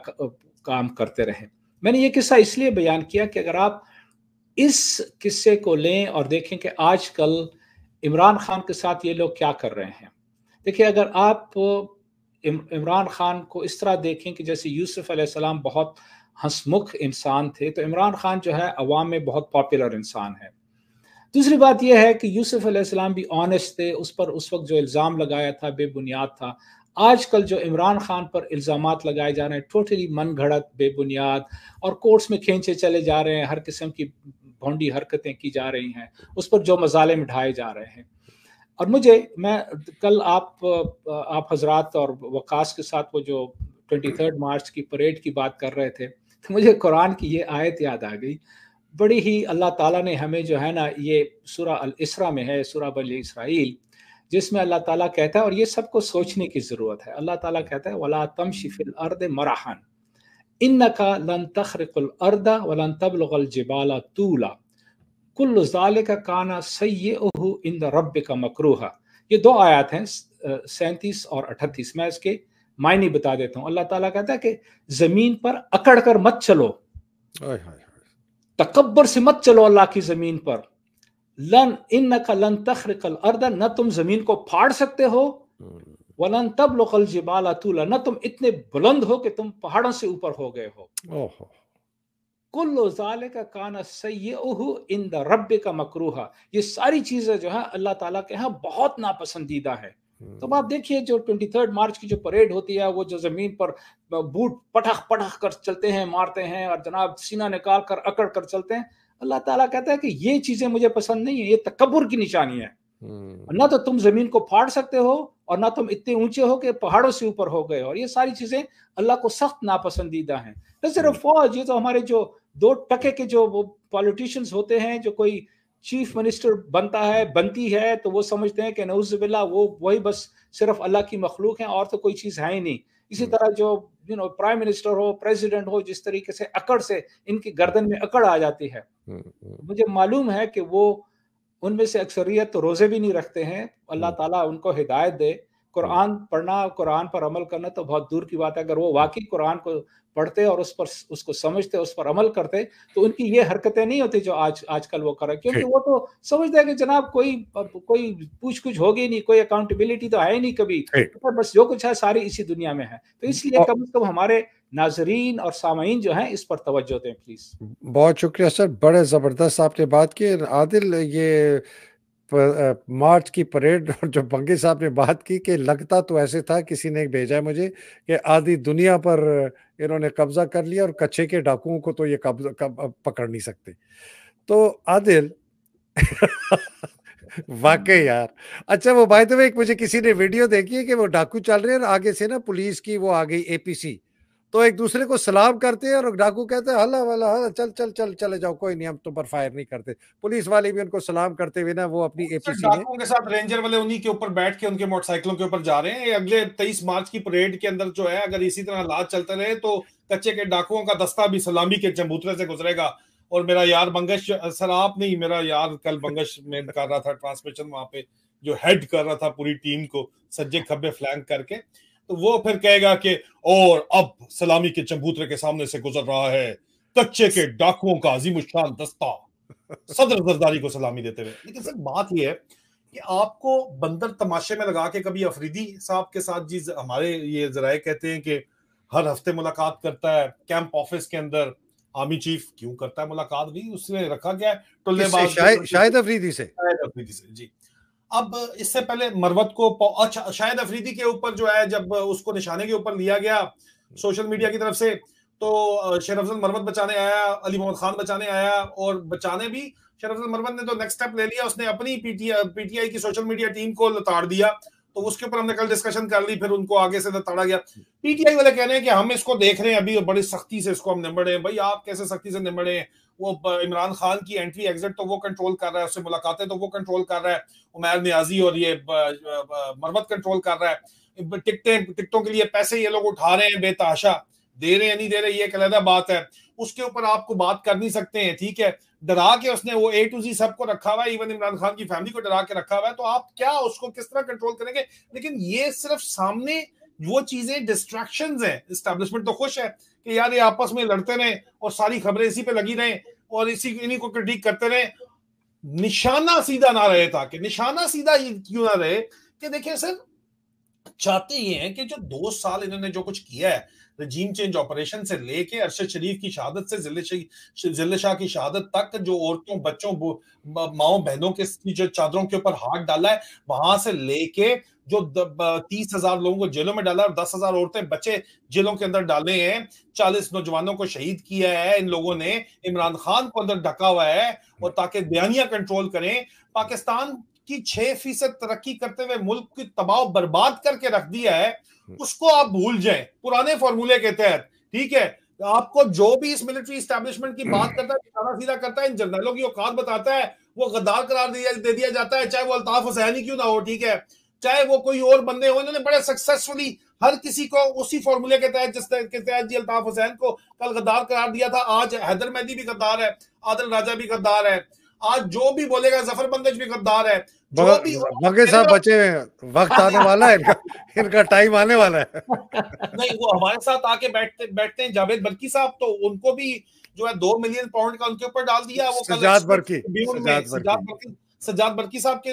काम करते रहे। मैंने ये किस्सा इसलिए बयान किया कि अगर आप इस किस्से को लें और देखें कि आजकल इमरान खान के साथ ये लोग क्या कर रहे हैं। देखिए, अगर आप इमरान खान को इस तरह देखें कि जैसे यूसुफ अलैहिस्सलाम बहुत हंसमुख इंसान थे तो इमरान खान जो है अवाम में बहुत पॉपुलर इंसान है। दूसरी बात यह है कि यूसुफ अलैहिस्सलाम भी ऑनेस्ट थे, उस पर उस वक्त जो इल्ज़ाम लगाया था, बेबुनियाद था। आजकल जो इमरान खान पर इल्ज़ाम लगाए जा रहे हैं टोटली मन घड़त बेबुनियाद, और कोर्ट्स में खींचे चले जा रहे हैं, हर किस्म की भोंडी हरकतें की जा रही हैं, उस पर जो मजाले मिठाए जा रहे हैं। और मुझे, मैं कल आप आप हजरात और वकास के साथ वो जो ट्वेंटी थर्ड मार्च की परेड की बात कर रहे थे तो मुझे कुरान की ये आयत याद आ गई। बड़ी ही अल्लाह ताला ने हमें जो है ना ये सुरा अल इसरा में है, सुरा बल इसराइल, जिसमें अल्लाह ताला कहता है और ये सबको सोचने की ज़रूरत है। अल्लाह ताला कहता है, वला तम शिफिल अर्द मराहन इन का लन तखरकुल अर्दा वलन तबलगल जबाला तूला कुल जाल का काना सही इन द रब का मकरूहा। ये दो आयात हैं सैंतीस और अठतीस। मैं इसके मायने बता देता हूँ। अल्लाह ताला कहता है कि ज़मीन पर अकड़ कर मत चलो। तकबर से मत चलो अल्लाह की ज़मीन पर। लन इन का लन तखरकल अर्दा न तुम ज़मीन को फाड़ सकते हो। हम्म। वलन तब लोकल जिबाला तूला न तुम इतने बुलंद हो कि तुम पहाड़ों से ऊपर हो गए हो। कुल्लो जाले का काना सैयह इन द रब का मकरूहा। ये सारी चीज़ें जो है अल्लाह ताला के यहाँ बहुत नापसंदीदा है। तो आप देखिए जो ट्वेंटी थर्ड मार्च की जो परेड होती है वो जो ज़मीन पर बूट पटख पटख कर चलते हैं मारते हैं और जनाब सीना निकाल कर अकड़ कर चलते हैं। अल्लाह ताला कहता है कि ये चीज़ें मुझे पसंद नहीं है ये तकबर की निशानी है। हम्म। ना तो तुम ज़मीन को फाड़ सकते हो और ना तुम इतने ऊँचे हो कि पहाड़ों से ऊपर हो गए और ये सारी चीज़ें अल्लाह को सख्त नापसंदीदा हैं। न सिर्फ़ हम्म। फौज ये तो हमारे जो दो टके के जो वो पॉलिटिशियंस होते हैं जो कोई चीफ मिनिस्टर बनता है बनती है तो वो समझते हैं कि नौजबिल्ला वो वही बस सिर्फ़ अल्लाह की मखलूक है और तो कोई चीज़ है ही नहीं इसी हम्म। तरह जो यू नो प्राइम मिनिस्टर हो प्रेसिडेंट हो जिस तरीके से अकड़ से इनकी गर्दन में अकड़ आ जाती है हम्म, हम्म। मुझे मालूम है कि वो उनमें से अक्सरियत तो रोज़े भी नहीं रखते हैं अल्लाह ताला उनको हिदायत दे कुरान पढ़ना कुरान पर अमल करना तो बहुत दूर की बात है। अगर वो वाकई कुरान को पढ़ते और उस पर उसको समझते उस पर अमल करते तो उनकी ये हरकतें नहीं होती जो आज आजकल वो कर क्योंकि वो तो समझते हैं कि जनाब कोई कोई पूछ कुछ होगी नहीं कोई अकाउंटेबिलिटी तो है नहीं कभी। तो बस जो कुछ है सारी इसी दुनिया में है। तो इसलिए कम से कम हमारे नाजरीन और सामीन जो हैं इस पर तवज्जो दें प्लीज़ बहुत शुक्रिया सर। बड़े ज़बरदस्त आपने बात की। आदिल ये मार्च की परेड और जो बंगे साहब ने बात की कि लगता तो ऐसे था किसी ने भेजा है मुझे कि आधी दुनिया पर इन्होंने कब्जा कर लिया और कच्चे के डाकुओं को तो ये कब्जा कब, पकड़ नहीं सकते। तो आदिल वाकई यार। अच्छा वो भाई तो एक मुझे किसी ने वीडियो देखी है कि वो डाकू चल रहे हैं और आगे से ना पुलिस की वो आ गई एपीसी तो एक दूसरे को सलाम करते हैं और डाकू कहते हैं हल्ला वाला हल्ला चल चल चल चले जाओ कोई नहीं हम तुम पर फायर नहीं करते। पुलिस वाले भी उनको सलाम करते हुए ना वो अपनी एपीसी डाकुओं के साथ रेंजर वाले उन्हीं के ऊपर बैठ के उनके मोटरसाइकिलों के ऊपर जा रहे हैं अगले तेईस मार्च की परेड के अंदर जो है अगर इसी तरह हालात चलते रहे तो कच्चे के डाकुओं का दस्ता भी सलामी के चबूतरे से गुजरेगा। और मेरा यार बंगश सर आप नहीं मेरा यार कल बंगश में कर रहा था ट्रांसमिशन वहाँ पे जो हेड कर रहा था पूरी टीम को सज्जे खब्बे फ्लैंक करके। तो वो फिर कहेगा कि और अब सलामी के चबूतरे के सामने से गुजर रहा है कच्चे के डाकुओं का अजीम शान दस्ता सदर जरदारी को सलामी देते हुए। लेकिन सर बात यह है कि आपको बंदर तमाशे में लगा के कभी अफरीदी साहब के साथ जी हमारे ये जराए कहते हैं कि हर हफ़्ते मुलाकात करता है कैंप ऑफ़िस के अंदर आर्मी चीफ क्यों करता है मुलाकात? भी उसने रखा गया टुल्लेबाज शायद शायद अफरीदी से। शायद अफरीदी से जी। अब इससे पहले मरवत को अच्छा शायद अफरीदी के ऊपर जो है, जब उसको निशाने के ऊपर लिया गया सोशल मीडिया की तरफ़ से तो शेर अफजल मरवत बचाने आया, अली मोहम्मद खान बचाने आया और बचाने भी शेर अफजल मरवत ने तो नेक्स्ट स्टेप ले लिया, उसने अपनी पीटीआई पीटीआई की सोशल मीडिया टीम को लताड़ दिया तो उसके ऊपर हमने कल डिस्कशन कर ली, फिर उनको आगे से लताड़ा गया। पीटीआई वाले कह रहे हैं कि हम इसको देख रहे हैं, अभी बड़ी सख्ती से इसको हम निबड़े हैं, भाई आप कैसे सख्ती से निबड़े हैं? वो इमरान खान की एंट्री एग्जिट तो वो कंट्रोल कर रहा है, उससे मुलाकातें तो वो कंट्रोल कर रहा है। उमैर न्याजी और ये मरवत कंट्रोल कर रहा है। टिकटें, टिकटों के लिए पैसे ये लोग उठा रहे हैं, बेतहाशा। दे रहे हैं नहीं दे रहे, ये एक बात है। उसके ऊपर आपको बात कर नहीं सकते हैं, ठीक है? डरा के उसने वो ए टू जी सबको रखा हुआ है इवन इमरान खान की फैमिली को डरा के रखा हुआ है। तो आप क्या उसको किस तरह कंट्रोल करेंगे? लेकिन ये सिर्फ़ सामने वो चीज़ें डिस्ट्रैक्शन है। स्टैब्लिशमेंट तो खुश है कि यार ये आपस में लड़ते रहे और सारी खबरें इसी पे लगी रहे और इसी, इन्हीं को क्रिटिक करते रहे। निशाना सीधा ना रहे था कि निशाना सीधा क्यों ना रहे कि देखिए सर, चाहते ये हैं कि जो दो साल इन्होंने जो कुछ किया है रजीम चेंज ऑपरेशन से लेके अरशद शरीफ की शहादत से, ज़िले शाह की शहादत तक जो औरतों, बच्चों माओ, बहनों के जो चादरों के ऊपर हाथ डाला है, वहाँ से लेके जो तीस हज़ार लोगों को जेलों में डाला और दस हज़ार औरतें बच्चे जेलों के अंदर डाले हैं। चालीस नौजवानों को शहीद किया है इन लोगों ने। इमरान खान को अंदर ढका हुआ है और ताकि बयानिया कंट्रोल करें। पाकिस्तान की छह फ़ीसद तरक्की करते हुए मुल्क की तबाह बर्बाद करके रख दिया है। उसको आप भूल जाए। पुराने फॉर्मूले के तहत, ठीक है? आपको जो भी इस मिलिट्री स्टैब्लिशमेंट की बात करता है सीधा सीधा करता है, इन जर्नलों की औकात बताता है, वो गद्दार करार दिया, दे दिया जाता है, चाहे वो अल्ताफ हुसैन ही क्यों ना हो, ठीक है? चाहे वो कोई और बंदे हो, इन्होंने बड़े सक्सेसफुली हर किसी को उसी फॉर्मूले के तहत, जिस के तहत जी अल्ताफ हुसैन को कल गद्दार करार दिया था, आज हैदर मेहदी भी गद्दार है, आदिल राजा भी गद्दार है, आज जो भी बोलेगा, ज़फ़र बंदज भी गद्दार है मगे साहब बचे हैं। वक्त आने वाला है इनका इनका टाइम आने वाला है। नहीं वो हमारे साथ आके बैठते बैठते हैं जावेद बरकी साहब तो उनको भी जो है दो मिलियन पाउंड का उनके ऊपर डाल दिया वो सजाद बरकी सजाद बरकी। सज्जाद बरकी साहब के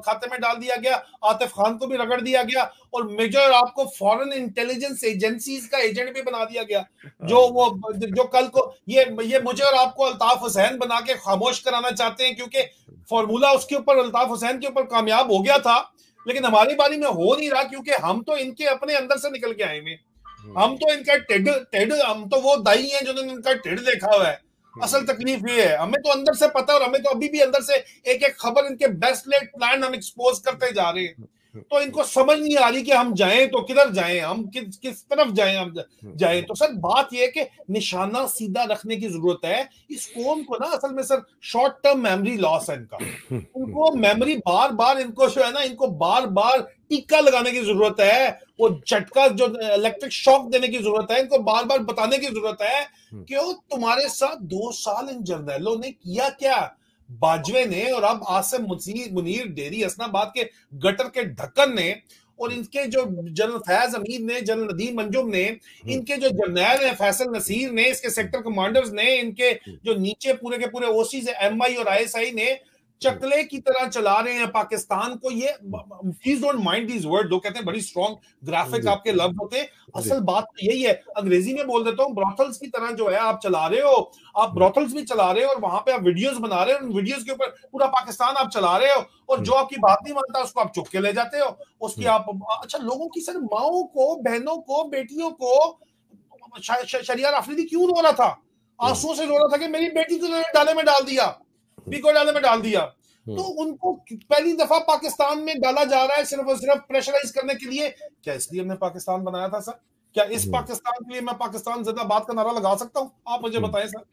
खाते में डाल दिया गया आतिफ खान को भी रगड़ दिया गया और मेजर आपको फॉरेन इंटेलिजेंस एजेंसीज का एजेंट भी बना दिया गया जो वो जो कल को ये ये मुझे और आपको अल्ताफ हुसैन बना के खामोश कराना चाहते हैं क्योंकि फॉर्मूला उसके ऊपर अल्ताफ हुसैन के ऊपर कामयाब हो गया था लेकिन हमारी बारी में हो नहीं रहा क्योंकि हम तो इनके अपने अंदर से निकल के आए हुए हम तो इनका टेड टेड हम तो वो दाई हैं जिन्होंने इनका टेड देखा हुआ है। असल तकलीफ़ ये है। हमें तो अंदर से पता और हमें तो अभी भी अंदर से एक एक खबर इनके बेस्ट लेट प्लान हम एक्सपोज करते जा रहे हैं। तो इनको समझ नहीं आ रही कि हम जाएँ तो किधर जाएँ? हम किस किस तरफ़ जाएँ हम जाएँ? तो सर बात यह है कि निशाना सीधा रखने की ज़रूरत है। इस कौम को ना असल में sir short term memory loss है इनका। इनको मेमोरी बार बार इनको जो है ना इनको बार बार टीका लगाने की ज़रूरत है वो झटका जो इलेक्ट्रिक शॉक देने की ज़रूरत है इनको बार बार बताने की ज़रूरत है कि वो तुम्हारे साथ दो साल इन जर्नैलों ने किया क्या बाजवे ने और अब आसिम मुनीर डेरी हसनाबाद के गटर के ढक्कन ने और इनके जो जनरल फैज अमीर ने जनरल नदीम मंजुम ने हम्म। इनके जो जर्नैल हैं फैसल नसीर ने इसके सेक्टर कमांडर्स ने इनके हम्म। जो नीचे पूरे के पूरे ओसी एम आई और आईएसआई ने चकले की तरह चला रहे हैं पाकिस्तान को ये please don't mind these word लोग कहते हैं बड़ी स्ट्रॉन्ग ग्राफिक आपके लफ्ज होते हैं। असल बात तो यही है अंग्रेज़ी में बोल देता हूँ ब्रॉथल्स की तरह जो है आप चला रहे हो आप ब्रॉथल्स भी चला रहे हो और वहाँ पे आप वीडियोस बना रहे हो वीडियोस के ऊपर पूरा पाकिस्तान आप चला रहे हो और जो। आपकी बात नहीं मानता उसको आप चुप के ले जाते हो उसकी आप अच्छा लोगों की सर माओ को बहनों को बेटियों को शरिया अफरीदी क्यों रो रहा था? आंसुओं से रो रहा था कि मेरी बेटी को डाले में डाल दिया। पीको डाले में डाल दिया हम्म। तो उनको पहली दफ़ा पाकिस्तान में डाला जा रहा है सिर्फ़ और सिर्फ़ प्रेशराइज करने के लिए क्या इसलिए हमने पाकिस्तान बनाया था सर क्या इस हम्म। पाकिस्तान के लिए मैं पाकिस्तान जिंदाबाद का नारा लगा सकता हूँ आप मुझे हम्म। बताएँ सर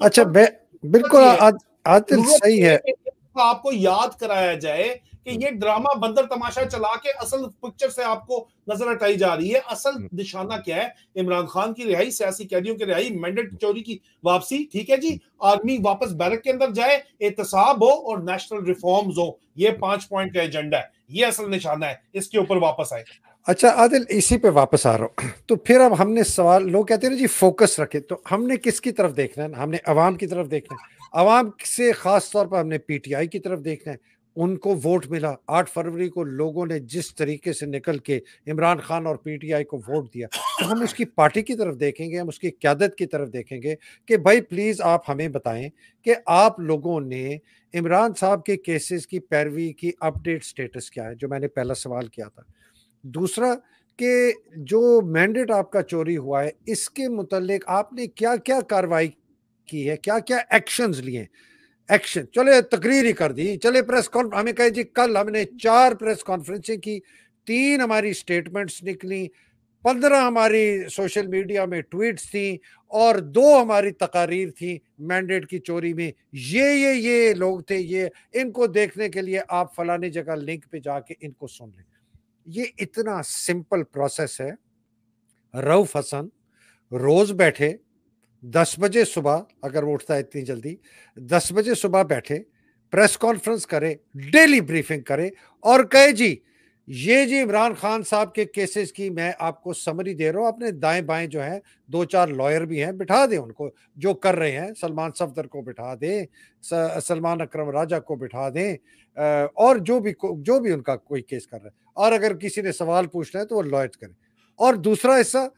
अच्छा बिल्कुल आज आज सही है आपको याद कराया जाए कि ये ड्रामा बंदर तमाशा चला के असल पिक्चर से आपको नज़र हटाई जा रही है। असल हम्म। निशाना क्या है? इमरान खान की रिहाई सियासी कैदियों की रिहाई मैंडेट चोरी की वापसी ठीक है जी? आर्मी वापस बैरक के अंदर जाए एहतसाब हो और नेशनल रिफॉर्म्स हो। ये पाँच पॉइंट का एजेंडा है। ये असल निशाना है। इसके ऊपर वापस आए। अच्छा आदिल इसी पे वापस आ रहा हूँ। तो फिर अब हमने सवाल लोग कहते हैं ना जी फोकस रखे। तो हमने किसकी तरफ़ देखना है? हमने अवाम की तरफ़ देखना है। अवाम से खास तौर पर हमने पीटीआई की तरफ़ देखना है। उनको वोट मिला। आठ फरवरी को लोगों ने जिस तरीके से निकल के इमरान खान और पीटीआई को वोट दिया तो हम उसकी पार्टी की तरफ़ देखेंगे, हम उसकी क्यादत की तरफ़ देखेंगे कि भाई प्लीज़ आप हमें बताएँ कि आप लोगों ने इमरान साहब के केसेस की पैरवी की अपडेट स्टेटस क्या है, जो मैंने पहला सवाल किया था। दूसरा कि जो मैंडेट आपका चोरी हुआ है, इसके मुतलिक आपने क्या क्या कार्रवाई की है क्या क्या एक्शंस लिए एक्शन चले, तकरीर ही कर दी। चले प्रेस कॉन्फ्रेंस हमें कहे जी, कल हमने चार प्रेस कॉन्फ्रेंसें की। तीन हमारी स्टेटमेंट्स निकली, पंद्रह हमारी सोशल मीडिया में ट्वीट्स थी, और दो हमारी तकारीर थी मैंडेट की चोरी में। ये ये ये लोग थे, ये, इनको देखने के लिए आप फलानी जगह लिंक पे जाके इनको सुन लें। ये इतना सिंपल प्रोसेस है। रऊफ हसन रोज बैठे दस बजे सुबह, अगर वो उठता है इतनी जल्दी, दस बजे सुबह बैठे, प्रेस कॉन्फ्रेंस करे, डेली ब्रीफिंग करे और कहे, जी, ये जी इमरान खान साहब के केसेस की मैं आपको समरी दे रहा हूँ, अपने दाएँ बाएँ जो हैं, दो चार लॉयर भी हैं, बिठा दें उनको, जो कर रहे हैं, सलमान सफदर को बिठा दें सलमान अकरम राजा को बिठा दें और जो भी जो भी उनका कोई केस कर रहा है, और अगर किसी ने सवाल पूछना है तो वो लॉयर करें। और दूसरा हिस्सा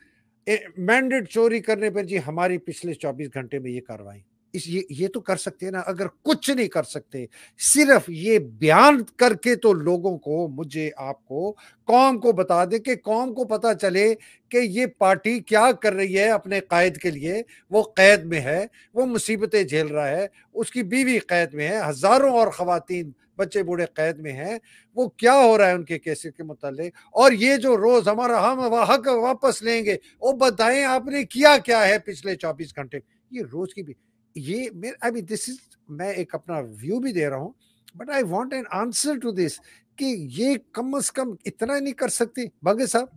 मैंडेट चोरी करने पर जी हमारी पिछले 24 घंटे में ये कार्रवाई इस, ये ये तो कर सकते हैं ना, अगर कुछ नहीं कर सकते, सिर्फ़ ये बयान करके तो लोगों को, मुझे आपको, कौम को बता दे कि कौम को पता चले कि ये पार्टी क्या कर रही है अपने कायद के लिए। वो कैद में है, वो मुसीबतें झेल रहा है, उसकी बीवी कैद में है, हज़ारों और खातन बच्चे बूढ़े कैद में हैं, वो क्या हो रहा है उनके केसेस के मुतालिक? और ये जो रोज हमारा हम हक वापस लेंगे वो बताएँ आपने किया क्या है पिछले चौबीस घंटे? ये रोज की भी ये आई मीन दिस इज़ मैं एक अपना व्यू भी दे रहा हूँ but I want an answer to this कि ये कम अज कम इतना नहीं कर सकते। बागे साहब?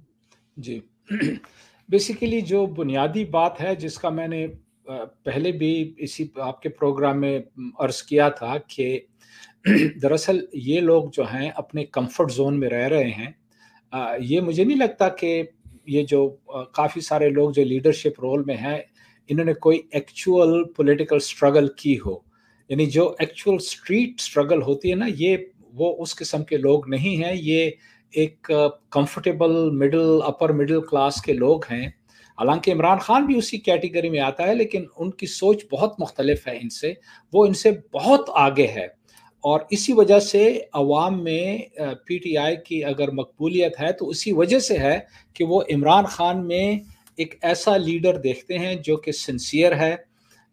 जी। बेसिकली जो बुनियादी बात है, जिसका मैंने पहले भी इसी आपके प्रोग्राम में अर्ज़ किया था कि दरअसल ये लोग जो हैं, अपने कंफर्ट जोन में रह रहे हैं। ये मुझे नहीं लगता कि ये जो काफ़ी सारे लोग जो लीडरशिप रोल में हैं इन्होंने कोई एक्चुअल पॉलिटिकल स्ट्रगल की हो। यानी जो एक्चुअल स्ट्रीट स्ट्रगल होती है ना, ये वो उस किस्म के लोग नहीं हैं। ये एक comfortable middle upper middle class के लोग हैं। हालाँकि इमरान खान भी उसी कैटेगरी में आता है, लेकिन उनकी सोच बहुत मुख्तलिफ़ है इनसे। वो इनसे बहुत आगे है। और इसी वजह से अवाम में पीटीआई की अगर मकबूलियत है तो उसी वजह से है कि वो इमरान खान में एक ऐसा लीडर देखते हैं जो कि सिंसियर है,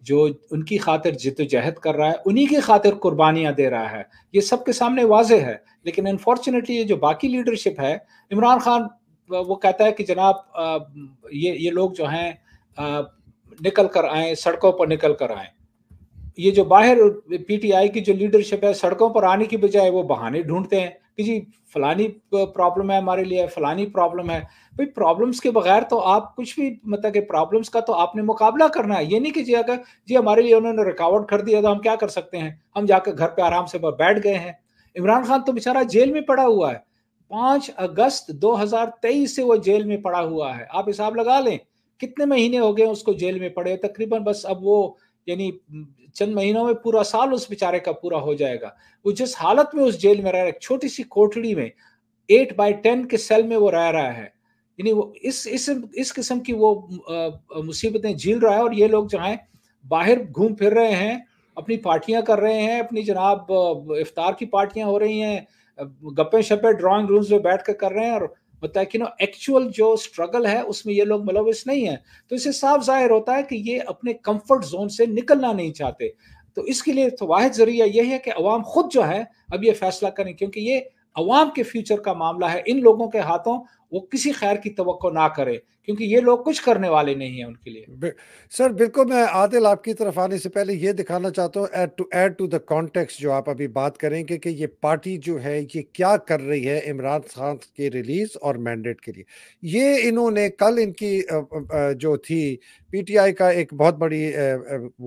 जो उनकी खातिर जिदोजहद कर रहा है, उन्हीं की खातिर कुर्बानियाँ दे रहा है। ये सब के सामने वाज है, लेकिन अनफॉर्चुनेटली ये जो बाकी लीडरशिप है, इमरान खान, वो कहता है कि जनाब ये ये लोग जो हैं निकल कर आए, सड़कों पर निकल कर आए। ये जो बाहर पीटीआई की जो लीडरशिप है, सड़कों पर आने की बजाय वो बहाने ढूंढते हैं कि जी, फलानी प्रॉब्लम है हमारे लिए, फलानी प्रॉब्लम है। भाई, प्रॉब्लम्स के बगैर तो आप कुछ भी मतलब कि प्रॉब्लम्स का तो आपने मुकाबला करना है। ये नहीं कि जी, अगर जी, हमारे लिए उन्होंने रिकॉर्ड कर दिया तो हम क्या कर सकते हैं? हम जाकर घर पे आराम से बैठ गए हैं। इमरान खान तो बेचारा जेल में पड़ा हुआ है। पाँच अगस्त 2023 से वो जेल में पड़ा हुआ है। आप हिसाब लगा लें, कितने महीने हो गए उसको जेल में पड़े तकरीबन बस अब वो यानी चंद महीनों में पूरा साल उस बेचारे का पूरा हो जाएगा। वो जिस हालत में उस जेल में रह रहा है छोटी सी कोठड़ी में एट बाई टेन के सेल में वो रह रहा है। यानी वो इस इस इस किस्म की वो मुसीबतें झील रहा है और ये लोग जो है, बाहर घूम फिर रहे हैं, अपनी पार्टियाँ कर रहे हैं, अपनी जनाब इफ्तार की पार्टियाँ हो रही हैं गप्पे शप्पे ड्राइंग रूम्स में बैठ कर कर रहे हैं और बताया कि ना एक्चुअल जो स्ट्रगल है, उसमें ये लोग मुलविस नहीं है। तो इसे साफ़ ज़ाहिर होता है कि ये अपने कंफर्ट जोन से निकलना नहीं चाहते। तो इसके लिए तो वाद ज़रिया यह है कि अवाम खुद जो है, अब ये फैसला करें, क्योंकि ये अवाम के फ्यूचर का मामला है। इन लोगों के हाथों वो किसी खैर की तो ना करे, क्योंकि ये लोग कुछ करने वाले नहीं है उनके लिए। सर, बिल्कुल मैं आदिल आपकी तरफ़ आने से पहले ये दिखाना चाहता हूँ add to add to the context जो आप अभी बात करेंगे कि ये पार्टी जो है, ये क्या कर रही है इमरान खान के रिलीज़ और मैंडेट के लिए। ये इन्होंने कल इनकी जो थी पीटीआई का एक बहुत बड़ी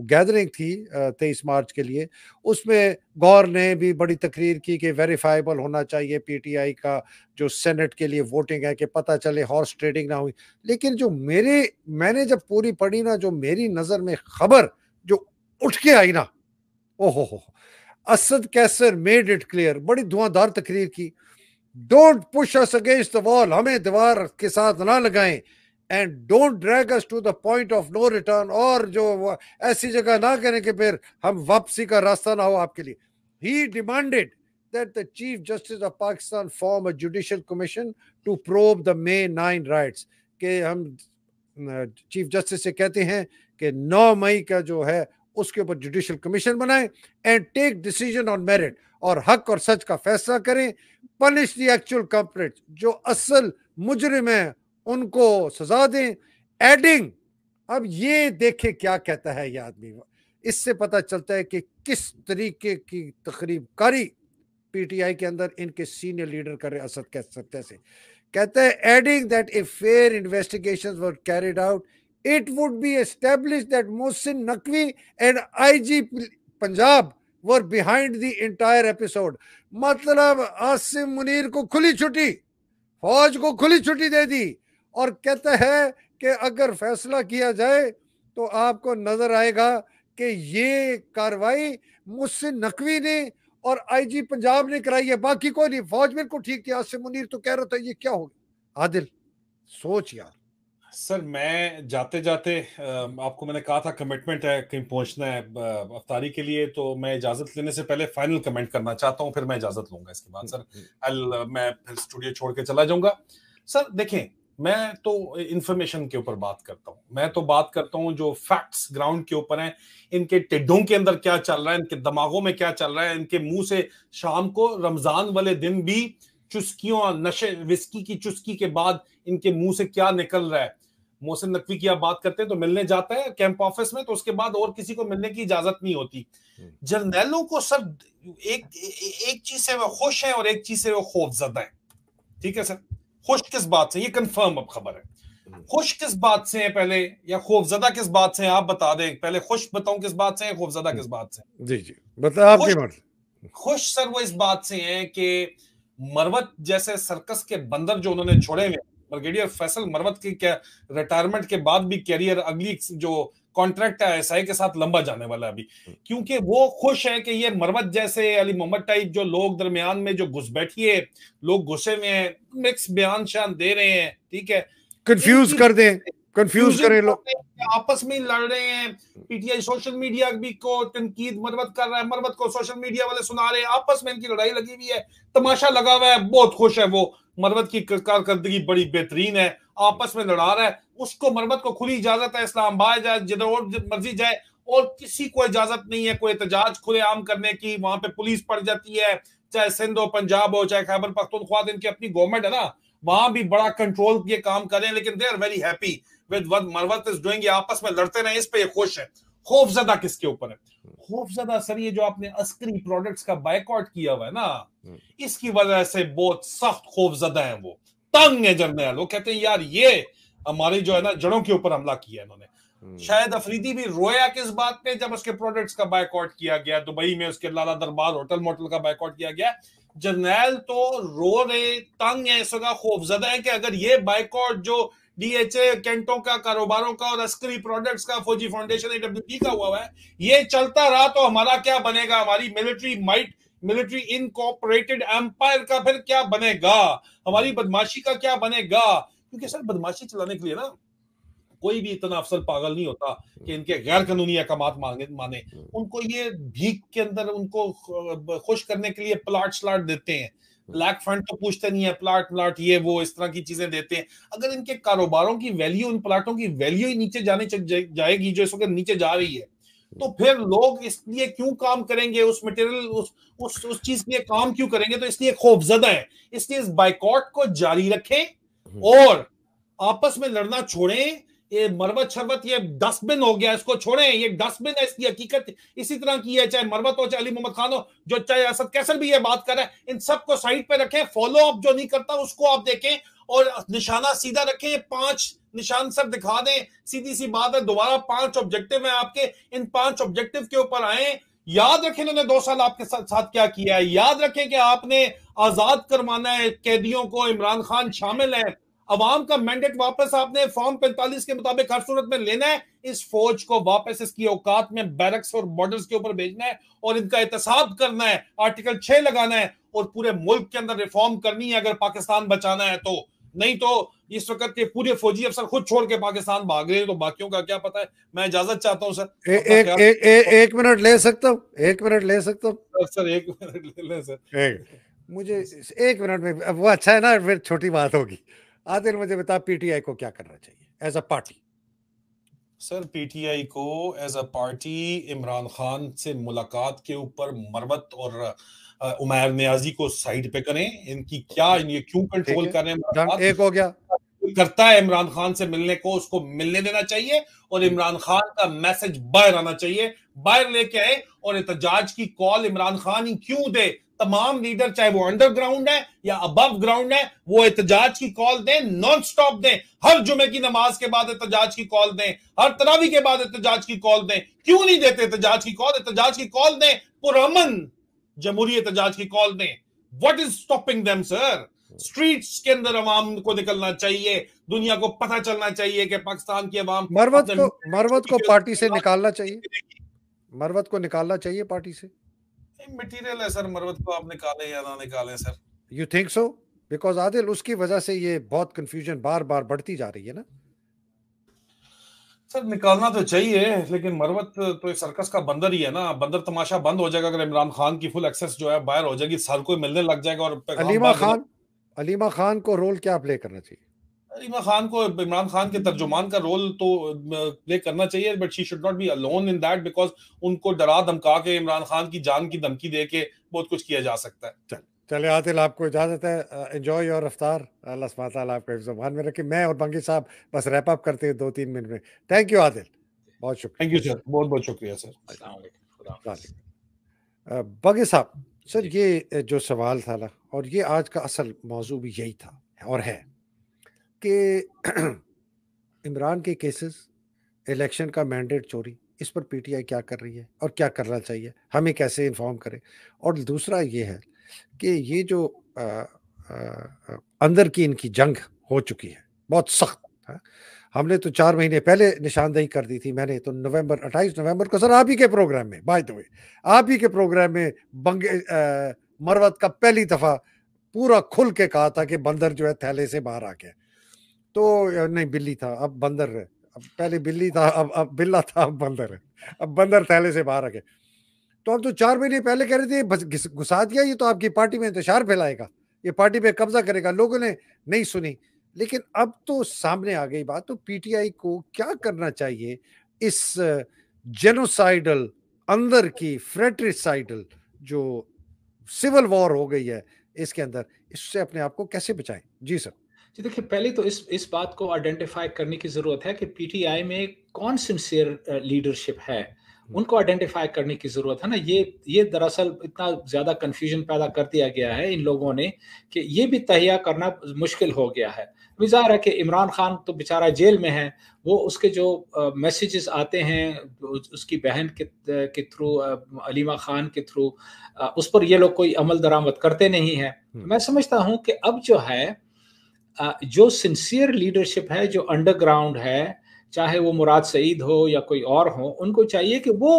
गैदरिंग थी तेईस मार्च के लिए। उसमें गौर ने भी बड़ी तकरीर की कि वेरीफाइबल होना चाहिए पीटीआई का जो सेनेट के लिए वोटिंग है कि पता चले हॉर्स ट्रेडिंग ना हुई। लेकिन जो मेरे, मैंने जब पूरी पढ़ी ना, जो मेरी नज़र में खबर जो उठ के आई ना ओहो हो Asad Qaiser made it clear बड़ी धुआंधार तकरीर की। Don't push us against the wall हमें दीवार के साथ ना लगाएँ। And don't drag us to the point of no return और जो ऐसी जगह ना करें कि फिर हम वापसी का रास्ता ना हो आपके लिए। He demanded that the Chief Justice of Pakistan form a judicial commission to probe the May 9 riots. के हम चीफ जस्टिस से कहते हैं कि 9 मई का जो है, उसके ऊपर जुडिशियल कमीशन बनाएँ and take decision on merit और हक और सच का फैसला करें। पनिश द एक्चुअल कंप्लेट जो असल मुजरिम है, उनको सजा दें। एडिंग अब ये देखे क्या कहता है ये आदमी। इससे पता चलता है कि किस तरीके की तकरीब कारी पीटीआई के अंदर इनके सीनियर लीडर कर रहे असद कह सकते से। कहते हैं adding that a fair investigation were carried out it would be establish that Mohsin Naqvi and IG Punjab were behind the entire episode मतलब आसिम मुनीर को खुली छुट्टी, फौज को खुली छुट्टी दे दी। और कहता है कि अगर फैसला किया जाए तो आपको नज़र आएगा कि ये कार्रवाई मुझसे नकवी ने और आईजी पंजाब ने कराई है बाकी कोई नहीं। फौज बिल्कुल ठीक थी आसिम मुनीर तो कह रहा था ये क्या हो गया? आदिल सोच यार। सर मैं जाते जाते आपको मैंने कहा था कमिटमेंट है कहीं पहुँचना है अफ्तारी के लिए तो मैं इजाज़त लेने से पहले फाइनल कमेंट करना चाहता हूँ फिर मैं इजाज़त लूँगा इसके बाद। सर अल मैं फिर स्टूडियो छोड़ के चला जाऊँगा। सर देखें मैं तो इंफॉर्मेशन के ऊपर बात करता हूँ। मैं तो बात करता हूँ जो फैक्ट्स ग्राउंड के ऊपर हैं इनके टिड्डों के अंदर क्या चल रहा है इनके दिमागों में क्या चल रहा है इनके मुँह से शाम को रमज़ान वाले दिन भी चुस्कियों नशे विस्की की चुस्की के बाद इनके मुँह से क्या निकल रहा है? मोहसिन नकवी की आप बात करते हैं तो मिलने जाता है कैंप ऑफ़िस में तो उसके बाद और किसी को मिलने की इजाज़त नहीं होती। हम्म। जर्नैलों को सर एक एक चीज़ से वो खुश है और एक चीज़ से वो खौफजदा है। ठीक है सर? खुश किस बात से ये कंफर्म अब खबर है। हम्म। खुश किस बात से है पहले या खौफजदा किस बात से आप बता दें पहले खुश बताऊँ किस बात से है खौफजदा किस बात से? जी जी। बता आपकी बात। खुश सर वो इस बात से हैं कि मरवत जैसे सर्कस के बंदर जो उन्होंने छोड़े हुए ब्रिगेडियर फैसल मरवत की क्या रिटायरमेंट के बाद भी कैरियर अगली जो कॉन्ट्रैक्ट है एसआई के साथ लंबा जाने वाला अभी। हम्म। क्योंकि वो खुश है कि ये मरवत जैसे अली मोहम्मद टाइप जो लोग दरमियान में जो घुस बैठिए लोग घुसे हुए हैं मिक्स बयान शान दे रहे हैं ठीक है? कंफ्यूज कर दें कंफ्यूज करें लोग। आपस में लड़ रहे हैं। पीटीआई सोशल मीडिया भी को तनकीद मरवत कर रहा है मरवत को सोशल मीडिया वाले सुना रहे हैं आपस में इनकी लड़ाई लगी हुई है तमाशा लगा हुआ है बहुत खुश है वो। मरवत की कारकर्दगी बड़ी बेहतरीन है। आपस में लड़ा रहा है उसको मरमत को खुली इजाज़त है इस्लामाबाद जाए जिधर मर्ज़ी जाए और किसी को इजाज़त नहीं है कोई एहतजाज खुलेआम करने की वहाँ पे पुलिस पड़ जाती है चाहे सिंध हो पंजाब हो चाहे खैबर पख्तूनख्वा इनकी अपनी गवर्नमेंट है ना वहाँ भी बड़ा कंट्रोल ये काम करें लेकिन they are very happy with Marwat is doing आपस में लड़ते रहे इस पे ये खुश है। खौफजदा किसके ऊपर है? खौफजदा सर ये जो आपने अस्करी प्रोडक्ट्स का बाइकआउट किया हुआ है ना हम्म। इसकी वजह से बहुत सख्त खौफजदा है वो। तंग है जर्नल वो कहते हैं यार ये हमारी जो है ना जड़ों के ऊपर हमला किया इन्होंने। हम्म। शायद अफरीदी भी रोया किस बात पे जब उसके प्रोडक्ट्स का बाइकआउट किया गया दुबई में उसके लाला दरबार होटल मोटल का बाइकआउट किया गया। जर्नैल तो रो रहे तंग है इस वक्त खौफजदा है कि अगर ये बाइकआउट जो डीएचए कैंटों का कारोबारों का और अस्करी प्रोडक्ट्स का फौजी फाउंडेशन एडब्ल्यूपी का हुआ है ये चलता रहा तो हमारा क्या बनेगा? हमारी military might military incorporated empire का फिर क्या बनेगा? हमारी बदमाशी का क्या बनेगा? क्योंकि सर, बदमाशी चलाने के लिए ना, कोई भी इतना अफसर पागल नहीं होता कि इनके गैर कानूनी अहकाम मांगे, माने। उनको ये भीख के अंदर उनको खुश करने के लिए प्लाट स्लाट देते हैं। ब्लैक फंड तो पूछते नहीं है, प्लाट प्लाट, ये, वो, इस तरह की चीज़ें देते हैं। अगर इनके कारोबारों की वैल्यू, इन प्लाटों की वैल्यू ही नीचे जाने जाएगी, जो इस वक्त नीचे जा रही है तो फिर लोग इसलिए क्यों काम करेंगे? उस मटेरियल उस उस उस चीज़ के लिए काम क्यों करेंगे? तो इसलिए खौफजदा है। इसलिए इस बाइकॉट को जारी रखें हम्म। और आपस में लड़ना छोड़ें। ये मरवत शरबत ये डस्टबिन हो गया इसको छोड़ें। ये डस्टबिन है इसकी हकीकत इसी तरह की है चाहे मरवत हो चाहे अली मोहम्मद खान हो जो चाहे असद कैसर भी ये बात कर रहे हैं। इन सबको साइड पे रखें फॉलो अप जो नहीं करता उसको आप देखें और निशाना सीधा रखें। पाँच निशान सब दिखा दें सीधी सी बात है दोबारा पाँच ऑब्जेक्टिव है आपके इन पाँच ऑब्जेक्टिव के ऊपर आए। याद रखें इन्होंने दो साल आपके साथ, साथ क्या किया है। याद रखें कि आपने आज़ाद करवाना है कैदियों को इमरान खान शामिल है। अवाम का मैंडेट वापस आपने फॉर्म 45 के मुताबिक हर सूरत में लेना है। इस फौज को वापस इसकी औकात में बैरक्स और बॉर्डर्स के ऊपर भेजना है और इनका एहतसाब करना है आर्टिकल छह लगाना है और पूरे मुल्क के अंदर रिफॉर्म करनी है अगर पाकिस्तान बचाना है तो। नहीं तो इस वक्त के पूरे फौजी अफसर खुद छोड़ के पाकिस्तान भाग रहे हैं तो बाकियों का क्या पता है? मैं इजाज़त चाहता हूँ सर। ए, एक, एक, एक, एक मिनट ले सकता हूँ? एक मिनट ले सकता हूँ? सर एक मिनट ले लें सर। एक मुझे एक मिनट में वो अच्छा है ना फिर छोटी बात होगी। आदिल मुझे बता पीटीआई को क्या करना चाहिए? As a party sir PTI को as a party Imran Khan से मुलाकात के ऊपर मरवत और उमैर नियाजी को साइड पे करें इनकी क्या ये क्यों कंट्रोल कर रहे हैं एक हो गया। करता है इमरान खान से मिलने को उसको मिलने देना चाहिए और इमरान खान का मैसेज बाहर आना चाहिए। बाहर लेके आए और एहतजाज की कॉल इमरान खान ही क्यों दे? तमाम लीडर चाहे वो अंडरग्राउंड है या अबव ग्राउंड है वो एहतजाज की कॉल दें नॉन स्टॉप दें। हर जुमे की नमाज़ के बाद एहतजाज की कॉल दें हर तरावी के बाद एहतजाज की कॉल दें। क्यों नहीं देते एहतजाज की कॉल? एहतजाज की कॉल दें पुरमन जमहूरी एहतजाज की कॉल दें what is stopping them sir streets के अंदर अवाम को निकलना चाहिए। दुनिया को पता चलना चाहिए कि पाकिस्तान की अवाम मरवत को मरवत को पार्टी से निकालना चाहिए। मरवत को निकालना चाहिए पार्टी से। मटेरियल है सर मरवत को आप निकालें या ना निकालें sir you think so because Adil उसकी वजह से ये बहुत कंफ्यूजन बार बार बढ़ती जा रही है ना? सर निकालना तो चाहिए लेकिन मरवत तो एक सर्कस का बंदर ही है ना। बंदर तमाशा बंद हो जाएगा अगर इमरान खान की फुल एक्सेस जो है बाहर हो जाएगी सर को मिलने लग जाएगा और अलीमा खान अलीमा खान को रोल क्या प्ले करना चाहिए? अलीमा खान को इमरान खान के तर्जुमान का रोल तो प्ले करना चाहिए but she should not be alone in that because उनको डरा धमका के इमरान खान की जान की धमकी दे के बहुत कुछ किया जा सकता है। चल। चले आतिल आपको इजाज़त है एंजॉय योर अफ्तार अल्लाह सुबहान आपको ज़ुबान में रखे। मैं और बंगी साहब बस रैप अप करते हैं दो तीन मिनट में। थैंक यू आदिल बहुत शुक्रिया। थैंक यू सर बहुत बहुत शुक्रिया सर बंगी साहब सर ये जो सवाल था ना और ये आज का असल मौजू भी यही था और है कि इमरान के केसेस इलेक्शन का मैंडेट चोरी इस पर पीटीआई क्या कर रही है और क्या करना चाहिए हमें कैसे इन्फॉर्म करें? और दूसरा ये है कि ये जो आ, आ, अंदर की इनकी जंग हो चुकी है बहुत सख्त हमने तो चार महीने पहले निशानदेही कर दी थी मैंने तो नवंबर 28 नवंबर को सर आप ही के प्रोग्राम में बाय द वे आप ही के प्रोग्राम में बंगे मरवत का पहली दफ़ा पूरा खुल के कहा था कि बंदर जो है थैले से बाहर आ गया तो नहीं बिल्ली था अब बंदर अब पहले बिल्ली था अब अब बिल्ला था अब बंदर है अब बंदर थैले से बाहर आ गए तो अब तो चार महीने पहले कह रहे थे घुसा दिया ये तो आपकी पार्टी में इंतज़ार फैलाएगा। ये पार्टी पे कब्जा करेगा, लोगों ने नहीं सुनी। लेकिन अब तो सामने आ गई बात तो पीटीआई को क्या करना चाहिए? इस जेनोसाइडल अंदर की फ्रेट्रिसाइडल जो सिविल वॉर हो गई है इसके अंदर, इससे अपने आप को कैसे बचाएँ? जी सर। जी देखिए, पहले तो इस इस बात को आइडेंटिफाई करने की ज़रूरत है कि पीटीआई में कौन सिंसियर लीडरशिप है। उनको आइडेंटिफाई करने की ज़रूरत है ना। ये ये दरअसल इतना ज़्यादा कंफ्यूजन पैदा कर दिया गया है इन लोगों ने कि ये भी तहिया करना मुश्किल हो गया है। ज़ाहिर है कि इमरान खान तो बेचारा जेल में है वो उसके जो मैसेजेस आते हैं उसकी बहन के के थ्रू अलीमा खान के थ्रू उस पर ये लोग कोई अमल दरामद करते नहीं है। हम्म। मैं समझता हूँ कि अब जो है जो सिंसियर लीडरशिप है जो अंडरग्राउंड है चाहे वो मुराद सईद हो या कोई और हो उनको चाहिए कि वो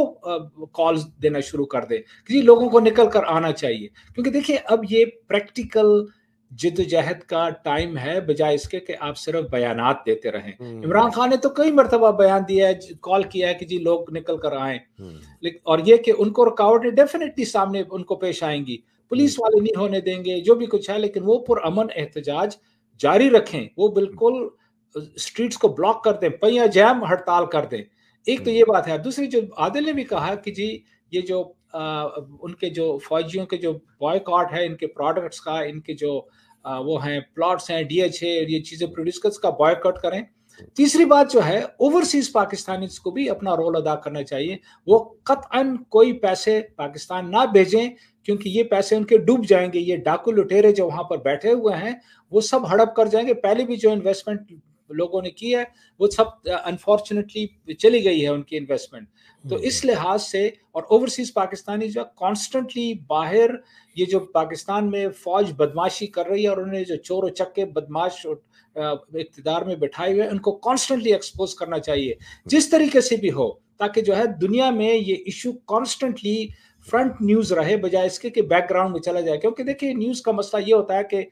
कॉल्स देना शुरू कर दे कि लोगों को निकल कर आना चाहिए क्योंकि देखिए अब ये प्रैक्टिकल जिद्दोजहद का टाइम है बजाय इसके कि आप सिर्फ़ बयान देते रहें हम्म। इमरान खान ने तो कई मरतबा बयान दिया है कॉल किया है कि जी लोग निकल कर आए हम्म। और ये कि उनको रुकावटें डेफिनेटली सामने उनको पेश आएँगी पुलिस हम्म। वाले नहीं होने देंगे जो भी कुछ है लेकिन वो पुरअमन एहतजाज जारी रखें वो बिल्कुल स्ट्रीट्स को ब्लॉक कर दें पहिया जैम हड़ताल कर दें। एक तो ये बात है दूसरी जो आदिल ने भी कहा कि जी ये जो आ, उनके जो फौजियों के जो बॉयकॉट है इनके प्रोडक्ट्स का इनके जो आ, वो हैं प्लॉट्स हैं डीएच है ये चीज़ें प्रोड्यूस कर उसका बॉयकॉट करें। तीसरी बात जो है ओवरसीज पाकिस्तानी को भी अपना रोल अदा करना चाहिए। वो कतअन कोई पैसे पाकिस्तान ना भेजें क्योंकि ये पैसे उनके डूब जाएँगे। ये डाकू लुटेरे जो वहाँ पर बैठे हुए हैं वो सब हड़प कर जाएँगे। पहले भी जो इन्वेस्टमेंट लोगों ने की है वो सब अनफॉर्चुनेटली चली गई है उनकी इन्वेस्टमेंट तो इस लिहाज से और ओवरसीज पाकिस्तानी जो कॉन्स्टेंटली बाहर ये जो पाकिस्तान में फौज बदमाशी कर रही है और उन्हें जो चोर चक्के बदमाश इकतदार में बैठाए हुए उनको कॉन्स्टेंटली एक्सपोज करना चाहिए। जिस तरीके से भी हो ताकि जो है दुनिया में ये इशू कॉन्स्टेंटली फ्रंट न्यूज़ रहे बजाय इसके कि बैकग्राउंड में चला जाए। क्योंकि देखिए न्यूज़ का मसला ये होता है कि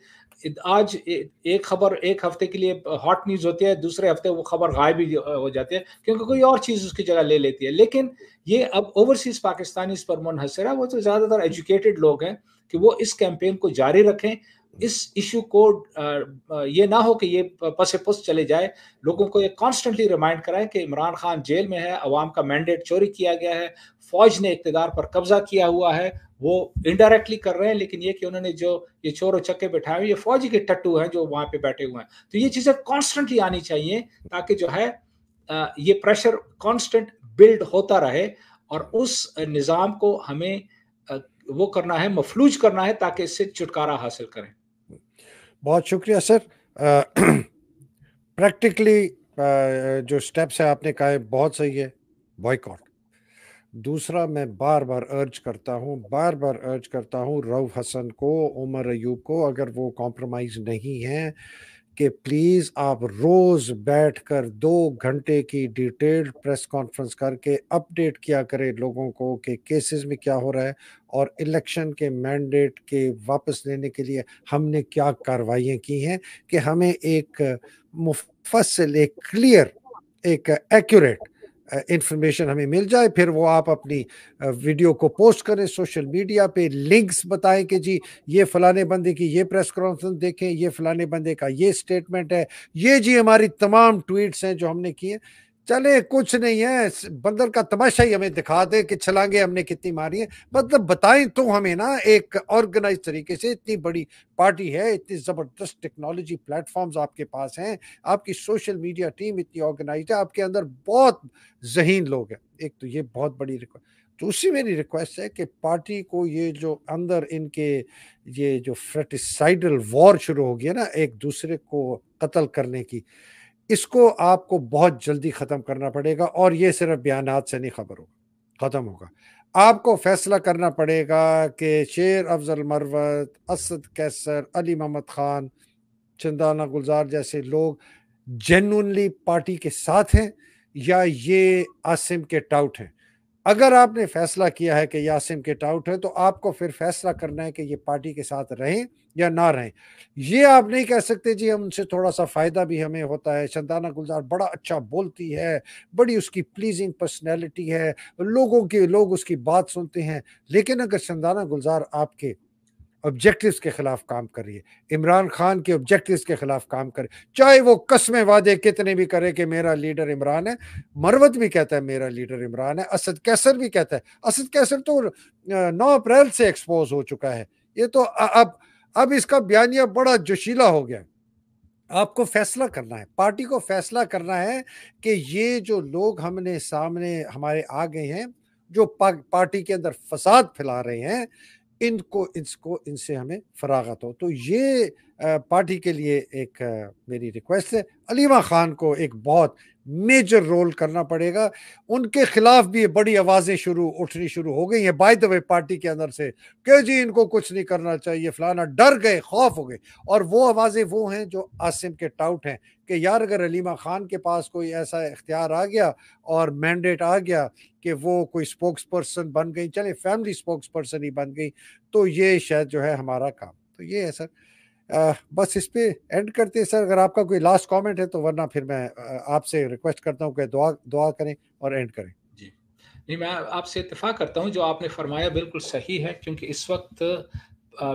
आज एक खबर एक हफ़्ते के लिए हॉट न्यूज़ होती है, दूसरे हफ़्ते वो खबर गायब भी हो जाती है, क्योंकि कोई और चीज़ उसकी जगह ले लेती है। लेकिन ये अब ओवरसीज पाकिस्तानी इस पर मुनहसर है वो तो ज़्यादातर एजुकेटेड लोग हैं कि वो इस कैंपेन को जारी रखें। इस इशू को ये ना हो कि ये पसे पुस चले जाए। लोगों को ये कॉन्स्टेंटली रिमाइंड कराएँ कि इमरान खान जेल में है, अवाम का मैंडेट चोरी किया गया है फौज ने इकतदार पर कब्जा किया हुआ है, वो इनडायरेक्टली कर रहे हैं, लेकिन ये कि उन्होंने जो, ये चोर चक्के बैठाए हुए ये फौजी के टट्टू हैं जो वहाँ पे बैठे हुए हैं। तो ये चीज़ें कॉन्स्टेंटली आनी चाहिए ताकि जो है ये प्रेशर कॉन्स्टेंट बिल्ड होता रहे और उस निज़ाम को हमें वो करना है, मफलूज करना है ताकि इससे छुटकारा हासिल करें। बहुत शुक्रिया, सर। प्रैक्टिकली जो स्टेप्स है आपने कहा, बहुत सही है। बॉयकॉट दूसरा मैं बार बार अर्ज़ करता हूँ बार बार अर्ज़ करता हूँ रऊफ हसन को उमर अयूब को, अगर वो कॉम्प्रोमाइज़ नहीं है कि प्लीज़ आप रोज़ बैठकर दो घंटे की डिटेल्ड प्रेस कॉन्फ्रेंस करके अपडेट किया करें लोगों को कि केसेस में क्या हो रहा है और इलेक्शन के मैंडेट के वापस लेने के लिए हमने क्या कार्रवाइयाँ की हैं कि हमें एक मुफसल एक क्लियर एक एक्यूरेट इंफॉर्मेशन हमें मिल जाए, फिर वो आप अपनी वीडियो को पोस्ट करें सोशल मीडिया पे लिंक्स बताएँ कि जी, ये फलाने बंदे की ये प्रेस कॉन्फ्रेंस देखें, ये फलाने बंदे का ये स्टेटमेंट है। ये जी हमारी तमाम ट्वीट्स हैं जो हमने किए। चले, कुछ नहीं है। बंदर का तमाशा ही हमें दिखा दे कि छलांगे हमने कितनी मारी है। मतलब बताएँ तो हमें ना, एक ऑर्गेनाइज तरीके से इतनी बड़ी पार्टी है, इतनी ज़बरदस्त टेक्नोलॉजी प्लेटफॉर्म्स आपके पास हैं। आपकी सोशल मीडिया टीम इतनी ऑर्गेनाइज है, आपके अंदर बहुत जहीन लोग हैं। एक तो ये बहुत बड़ी रिक्वेस्ट दूसरी मेरी रिक्वेस्ट है कि पार्टी को ये जो अंदर इनके ये जो फ्रेटिसाइडल वॉर शुरू हो गया ना, एक दूसरे को कत्ल करने की। इसको आपको बहुत जल्दी ख़त्म करना पड़ेगा और ये सिर्फ़ बयान से नहीं खबर होगा, ख़त्म होगा। आपको फैसला करना पड़ेगा कि शेर अफजल मरवत, असद कैसर, अली मोहम्मद ख़ान, चंदाना गुलजार जैसे लोग जेनली पार्टी के साथ हैं या ये आसिम के टाउट हैं? अगर आपने फैसला किया है कि यासिम के टाउट है तो आपको फिर फैसला करना है कि ये पार्टी के साथ रहें या ना रहें। ये आप नहीं कह सकते जी हम उनसे थोड़ा सा फ़ायदा भी हमें होता है। शंताना गुलजार बड़ा अच्छा बोलती है, बड़ी उसकी प्लीजिंग पर्सनैलिटी है, लोगों के, लोग उसकी बात सुनते हैं। लेकिन अगर शंताना गुलजार आपके ऑब्जेक्टिव्स के खिलाफ काम कर रही है, इमरान खान के ऑब्जेक्टिव्स के खिलाफ काम करे चाहे वो कस्में वादे कितने भी करे कि मेरा लीडर इमरान है, मरवत भी कहता है मेरा लीडर इमरान है, असद कैसर भी कहता है। असद कैसर तो नौ अप्रैल से एक्सपोज हो चुका है। ये तो अब अब इसका बयानिया बड़ा जोशीला हो गया। आपको फैसला करना है, पार्टी को फैसला करना है कि ये जो लोग हमने सामने हमारे आ गए हैं, जो पार्टी के अंदर फसाद फैला रहे हैं, इनको, इसको, इनसे हमें फरागत हो। तो ये पार्टी के लिए एक मेरी रिक्वेस्ट है। अलीमा खान को एक बहुत मेजर रोल करना पड़ेगा। उनके खिलाफ भी बड़ी आवाज़ें शुरू, उठनी शुरू हो गई हैं। बाय द वे पार्टी के अंदर से कि जी, इनको कुछ नहीं करना चाहिए, फलाना डर गए, खौफ हो गए। और वो आवाज़ें वो हैं जो आसिम के टाउट हैं कि यार, अगर अलीमा खान के पास कोई ऐसा इख्तियार आ गया और मैंडेट आ गया कि वो कोई स्पोक्स पर्सन बन गई, चले फैमिली स्पोक्स पर्सन ही बन गई तो ये शायद जो है हमारा काम। तो ये है सर आ, बस इस पे एंड करते हैं सर। अगर आपका कोई लास्ट कमेंट है तो वरना फिर मैं आपसे रिक्वेस्ट करता हूँ कि दुआ दुआ करें और एंड करें। जी। नहीं मैं आपसे इतफाक करता हूँ जो आपने फरमाया बिल्कुल सही है क्योंकि इस वक्त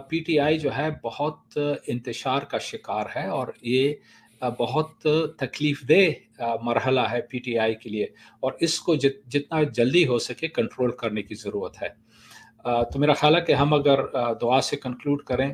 पीटीआई जो है बहुत इंतशार का शिकार है और ये बहुत तकलीफ़ दे मरहला है पीटीआई के लिए और इसको जित जितना जल्दी हो सके कंट्रोल करने की ज़रूरत है। तो मेरा ख्याल है कि हम अगर दुआ से कंक्लूड करें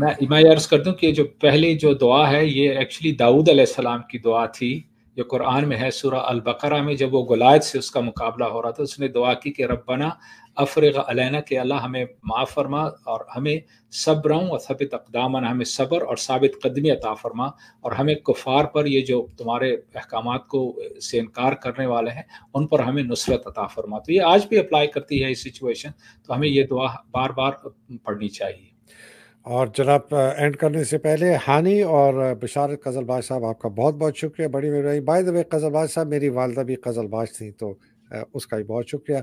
मैं मैं अर्ज़ कर दूँ कि जो पहली जो दुआ है, ये एक्चुअली दाऊद की दुआ थी। जो कुरान में है सूरह अल बकरा में जब वो गुलायत से उसका मुकाबला हो रहा था, उसने दुआ की कि रब्बना अफरग अलैना, के अल्लाह हमें माफ़ फरमा और हमें सब्र और सबित अकदामन हमें सब्र और साबित कदमी अता फरमा और हमें कुफार पर ये जो तुम्हारे अहकाम को से इनकार करने वाले हैं, उन पर हमें नुसरत अता फरमा। तो ये आज भी अप्लाई करती है इस सिचुएशन तो हमें ये दुआ बार बार पढ़नी चाहिए। और जनाब एंड करने से पहले हानी और बशारत कजलबाज साहब, आपका बहुत बहुत शुक्रिया, बड़ी मेहरबानी। बाय द वे कजलबाज साहब, मेरी वालदा भी कजलबाज थी तो उसका भी बहुत शुक्रिया।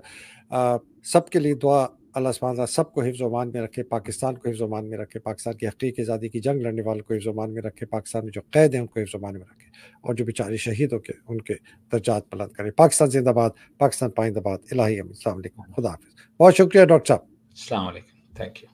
सबके लिए दुआ, अल्लाह सुबहान सबको हिफ्जमान में रखे, पाकिस्तान को हिफ्जमान में रखे, पाकिस्तान की हकीक आज़ादी की, जंग लड़ने वालों को हिफ्जमान में रखे, पाकिस्तान में जो कैद हैं उनको हिफ्जमान में रखे और जो बेचारे शहीद हो के, उनके दर्जात बुलंद करें। पाकिस्तान जिंदाबाद, पाकिस्तान पाइंदाबाद, इलाही खुदा हाफिज़। बहुत शुक्रिया डॉक्टर साहब। Thank you.